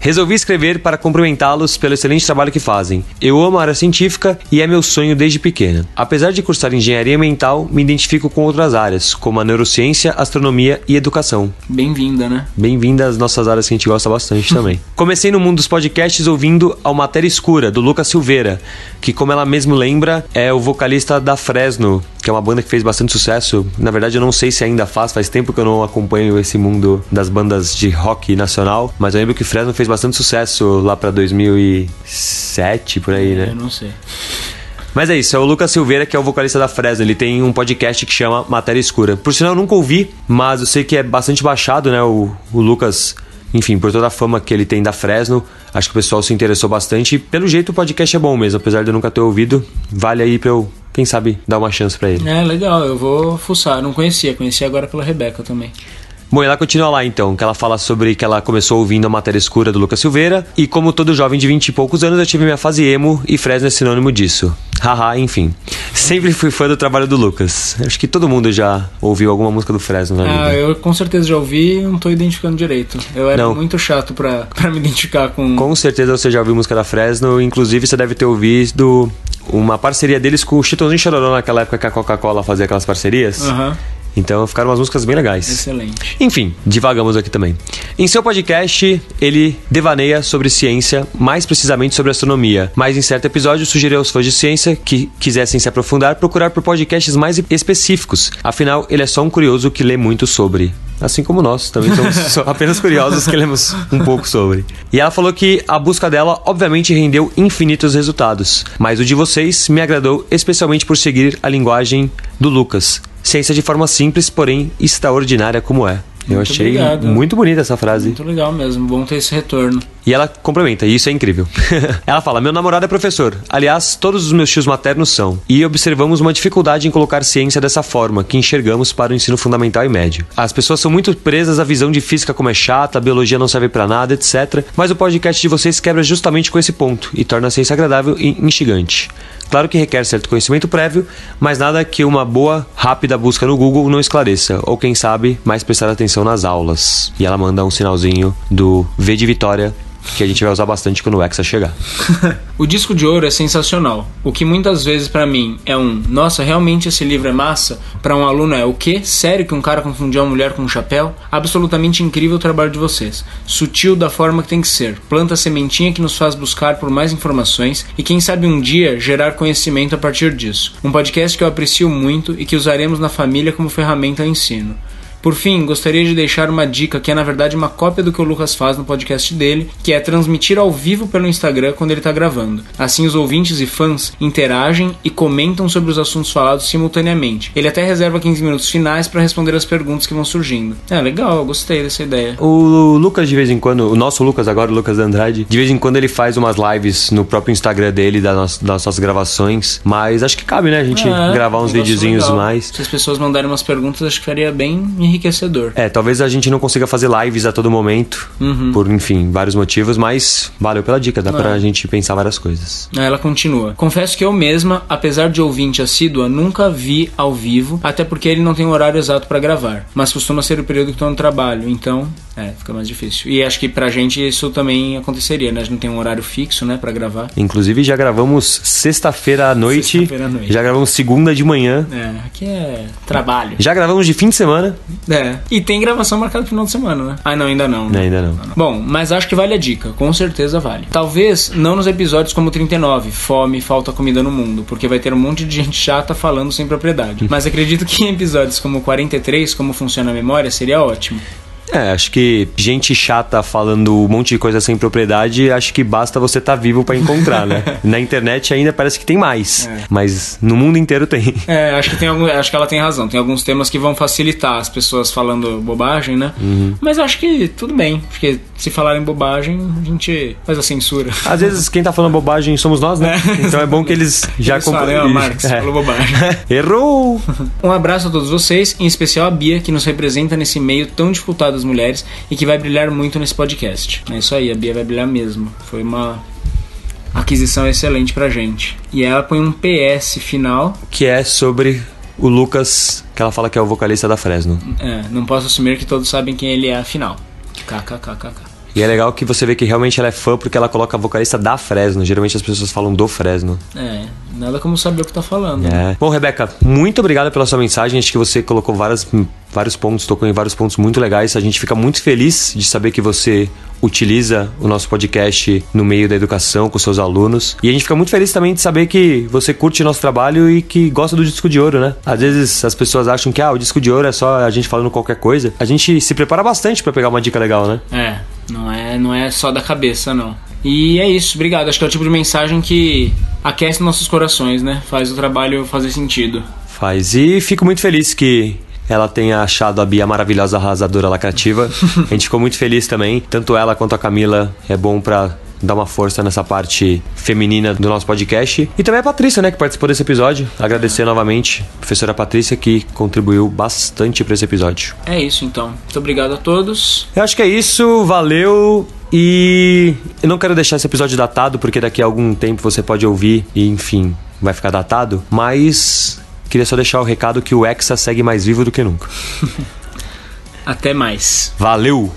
Resolvi escrever para cumprimentá-los pelo excelente trabalho que fazem. Eu amo a área científica e é meu sonho desde pequena. Apesar de cursar engenharia mental, me identifico com outras áreas, como a neurociência, astronomia e educação. Bem-vinda, né? Bem-vinda às nossas áreas que a gente gosta bastante também. Comecei no mundo dos podcasts ouvindo ao Matéria Escura, do Lucas Silveira, que, como ela mesmo lembra, é o vocalista da Fresno, que é uma banda que fez bastante sucesso. Na verdade, eu não sei se ainda faz, faz tempo que eu não acompanho esse mundo das bandas de rock nacional, mas eu lembro que Fresno fez bastante sucesso lá pra 2007, por aí, né? Eu não sei. Mas é isso, é o Lucas Silveira, que é o vocalista da Fresno. Ele tem um podcast que chama Matéria Escura. Por sinal, eu nunca ouvi, mas eu sei que é bastante baixado, né? O, o Lucas, enfim, por toda a fama que ele tem da Fresno, acho que o pessoal se interessou bastante. E pelo jeito o podcast é bom mesmo, apesar de eu nunca ter ouvido. Vale aí pra eu, quem sabe, dar uma chance pra ele. É, legal, eu vou fuçar. Eu não conhecia, conheci agora pela Rebeca também. Bom, ela continua lá então, que ela fala sobre que ela começou ouvindo a matéria escura do Lucas Silveira, e como todo jovem de 20 e poucos anos, eu tive minha fase emo, e Fresno é sinônimo disso. Haha, enfim. Sempre fui fã do trabalho do Lucas. Acho que todo mundo já ouviu alguma música do Fresno na Ah, eu com certeza já ouvi e não tô identificando direito. Eu era Não. muito chato pra, pra me identificar com. Com certeza você já ouviu música da Fresno, inclusive você deve ter ouvido uma parceria deles com o Chitãozinho Chororó naquela época que a Coca-Cola fazia aquelas parcerias. Aham. Então ficaram umas músicas bem legais. Excelente. Enfim, divagamos aqui também. Em seu podcast, ele devaneia sobre ciência, mais precisamente sobre astronomia. Mas em certo episódio, sugeriu aos fãs de ciência que quisessem se aprofundar procurar por podcasts mais específicos. Afinal, ele é só um curioso que lê muito sobre. Assim como nós, também somos apenas curiosos que lemos um pouco sobre. E ela falou que a busca dela, obviamente, rendeu infinitos resultados, mas o de vocês me agradou especialmente por seguir a linguagem do Lucas. Ciência de forma simples, porém extraordinária como é. Eu Muito achei obrigado. muito bonita essa frase. Muito legal mesmo. Bom ter esse retorno. E ela complementa, e isso é incrível. ela fala: Meu namorado é professor. Aliás, todos os meus tios maternos são. E observamos uma dificuldade em colocar ciência dessa forma, que enxergamos para o ensino fundamental e médio. As pessoas são muito presas à visão de física como é chata, a biologia não serve para nada, etc. Mas o podcast de vocês quebra justamente com esse ponto e torna a ciência agradável e instigante. Claro que requer certo conhecimento prévio, mas nada que uma boa, rápida busca no Google não esclareça, ou quem sabe, mais prestar atenção nas aulas. E ela manda um sinalzinho do V de Vitória, que a gente vai usar bastante quando o Hexa chegar. O disco de ouro é sensacional. O que muitas vezes pra mim é um, nossa, realmente esse livro é massa, Pra um aluno é o quê? Sério que um cara confundiu uma mulher com um chapéu? Absolutamente incrível o trabalho de vocês. Sutil da forma que tem que ser. Planta a sementinha que nos faz buscar por mais informações e quem sabe um dia gerar conhecimento a partir disso. Um podcast que eu aprecio muito e que usaremos na família como ferramenta ao ensino. Por fim, gostaria de deixar uma dica que é na verdade uma cópia do que o Lucas faz no podcast dele, que é transmitir ao vivo pelo Instagram quando ele está gravando. Assim os ouvintes e fãs interagem e comentam sobre os assuntos falados simultaneamente. Ele até reserva 15 minutos finais para responder as perguntas que vão surgindo. É legal, gostei dessa ideia. O Lucas, de vez em quando, o nosso Lucas agora, o Lucas Andrade, de vez em quando ele faz umas lives no próprio Instagram dele, das nossas, das nossas gravações. Mas acho que cabe, né? A gente É, gravar uns videozinhos legal. mais. Se as pessoas mandarem umas perguntas, acho que faria bem enriquecedor. É, talvez a gente não consiga fazer lives a todo momento, Uhum. por, enfim, vários motivos, mas valeu pela dica, dá É. pra gente pensar várias coisas. Aí Ela continua. Confesso que eu mesma, apesar de ouvinte assídua, nunca vi ao vivo, até porque ele não tem um horário exato pra gravar. Mas costuma ser o período que tô no trabalho, então, é, fica mais difícil. E acho que pra gente isso também aconteceria, né? A gente não tem um horário fixo, né, pra gravar. Inclusive, já gravamos sexta-feira à noite, Sexta-feira à noite. já gravamos segunda de manhã, É, aqui é trabalho. já gravamos de fim de semana. É. E tem gravação marcada pro final de semana, né? Ah, não, ainda não. Não, ainda não. Bom, mas acho que vale a dica, com certeza vale. Talvez não nos episódios como o 39, fome, falta comida no mundo, porque vai ter um monte de gente chata falando sem propriedade. Mas acredito que em episódios como o 43, como funciona a memória, seria ótimo. É, acho que gente chata falando um monte de coisa sem propriedade, acho que basta você estar vivo pra encontrar, né? Na internet ainda parece que tem mais, É. mas no mundo inteiro tem. É, acho que tem algum, acho que ela tem razão. Tem alguns temas que vão facilitar as pessoas falando bobagem, né? Mas acho que tudo bem, porque se falarem bobagem, a gente faz a censura. Às vezes quem tá falando bobagem somos nós, né? Então é bom que eles já Eles falam, "Ah, Marcos, É. falou bobagem. Errou! Um abraço a todos vocês, em especial a Bia, que nos representa nesse meio tão disputado das mulheres e que vai brilhar muito nesse podcast. É isso aí, a Bia vai brilhar mesmo. Foi uma aquisição excelente pra gente. E ela põe um PS final. Que é sobre o Lucas, que ela fala que é o vocalista da Fresno. É, não posso assumir que todos sabem quem ele é afinal. KKKKK. E é legal que você vê que realmente ela é fã porque ela coloca a vocalista da Fresno. Geralmente as pessoas falam do Fresno. É, nada como saber o que tá falando. né? É. Bom, Rebeca, muito obrigado pela sua mensagem. Acho que você colocou várias, vários pontos, tocou em vários pontos muito legais. A gente fica muito feliz de saber que você utiliza o nosso podcast no meio da educação com seus alunos. E a gente fica muito feliz também de saber que você curte nosso trabalho e que gosta do disco de ouro, né? Às vezes as pessoas acham que ah, o disco de ouro é só a gente falando qualquer coisa. A gente se prepara bastante pra pegar uma dica legal, né? É, não é, não é só da cabeça, não. E é isso, obrigado. Acho que é o tipo de mensagem que aquece nossos corações, né? Faz o trabalho fazer sentido. Faz. E fico muito feliz que ela tenha achado a Bia maravilhosa, arrasadora, lacrativa. a gente ficou muito feliz também. Tanto ela quanto a Camila é bom pra dar uma força nessa parte feminina do nosso podcast. E também a Patrícia, né, que participou desse episódio. Agradecer novamente a professora Patrícia, que contribuiu bastante pra esse episódio. É isso então. Muito obrigado a todos. Eu acho que é isso, valeu. E eu não quero deixar esse episódio datado, porque daqui a algum tempo você pode ouvir e, enfim, vai ficar datado. Mas queria só deixar o recado que o Hexa segue mais vivo do que nunca. Até mais. Valeu!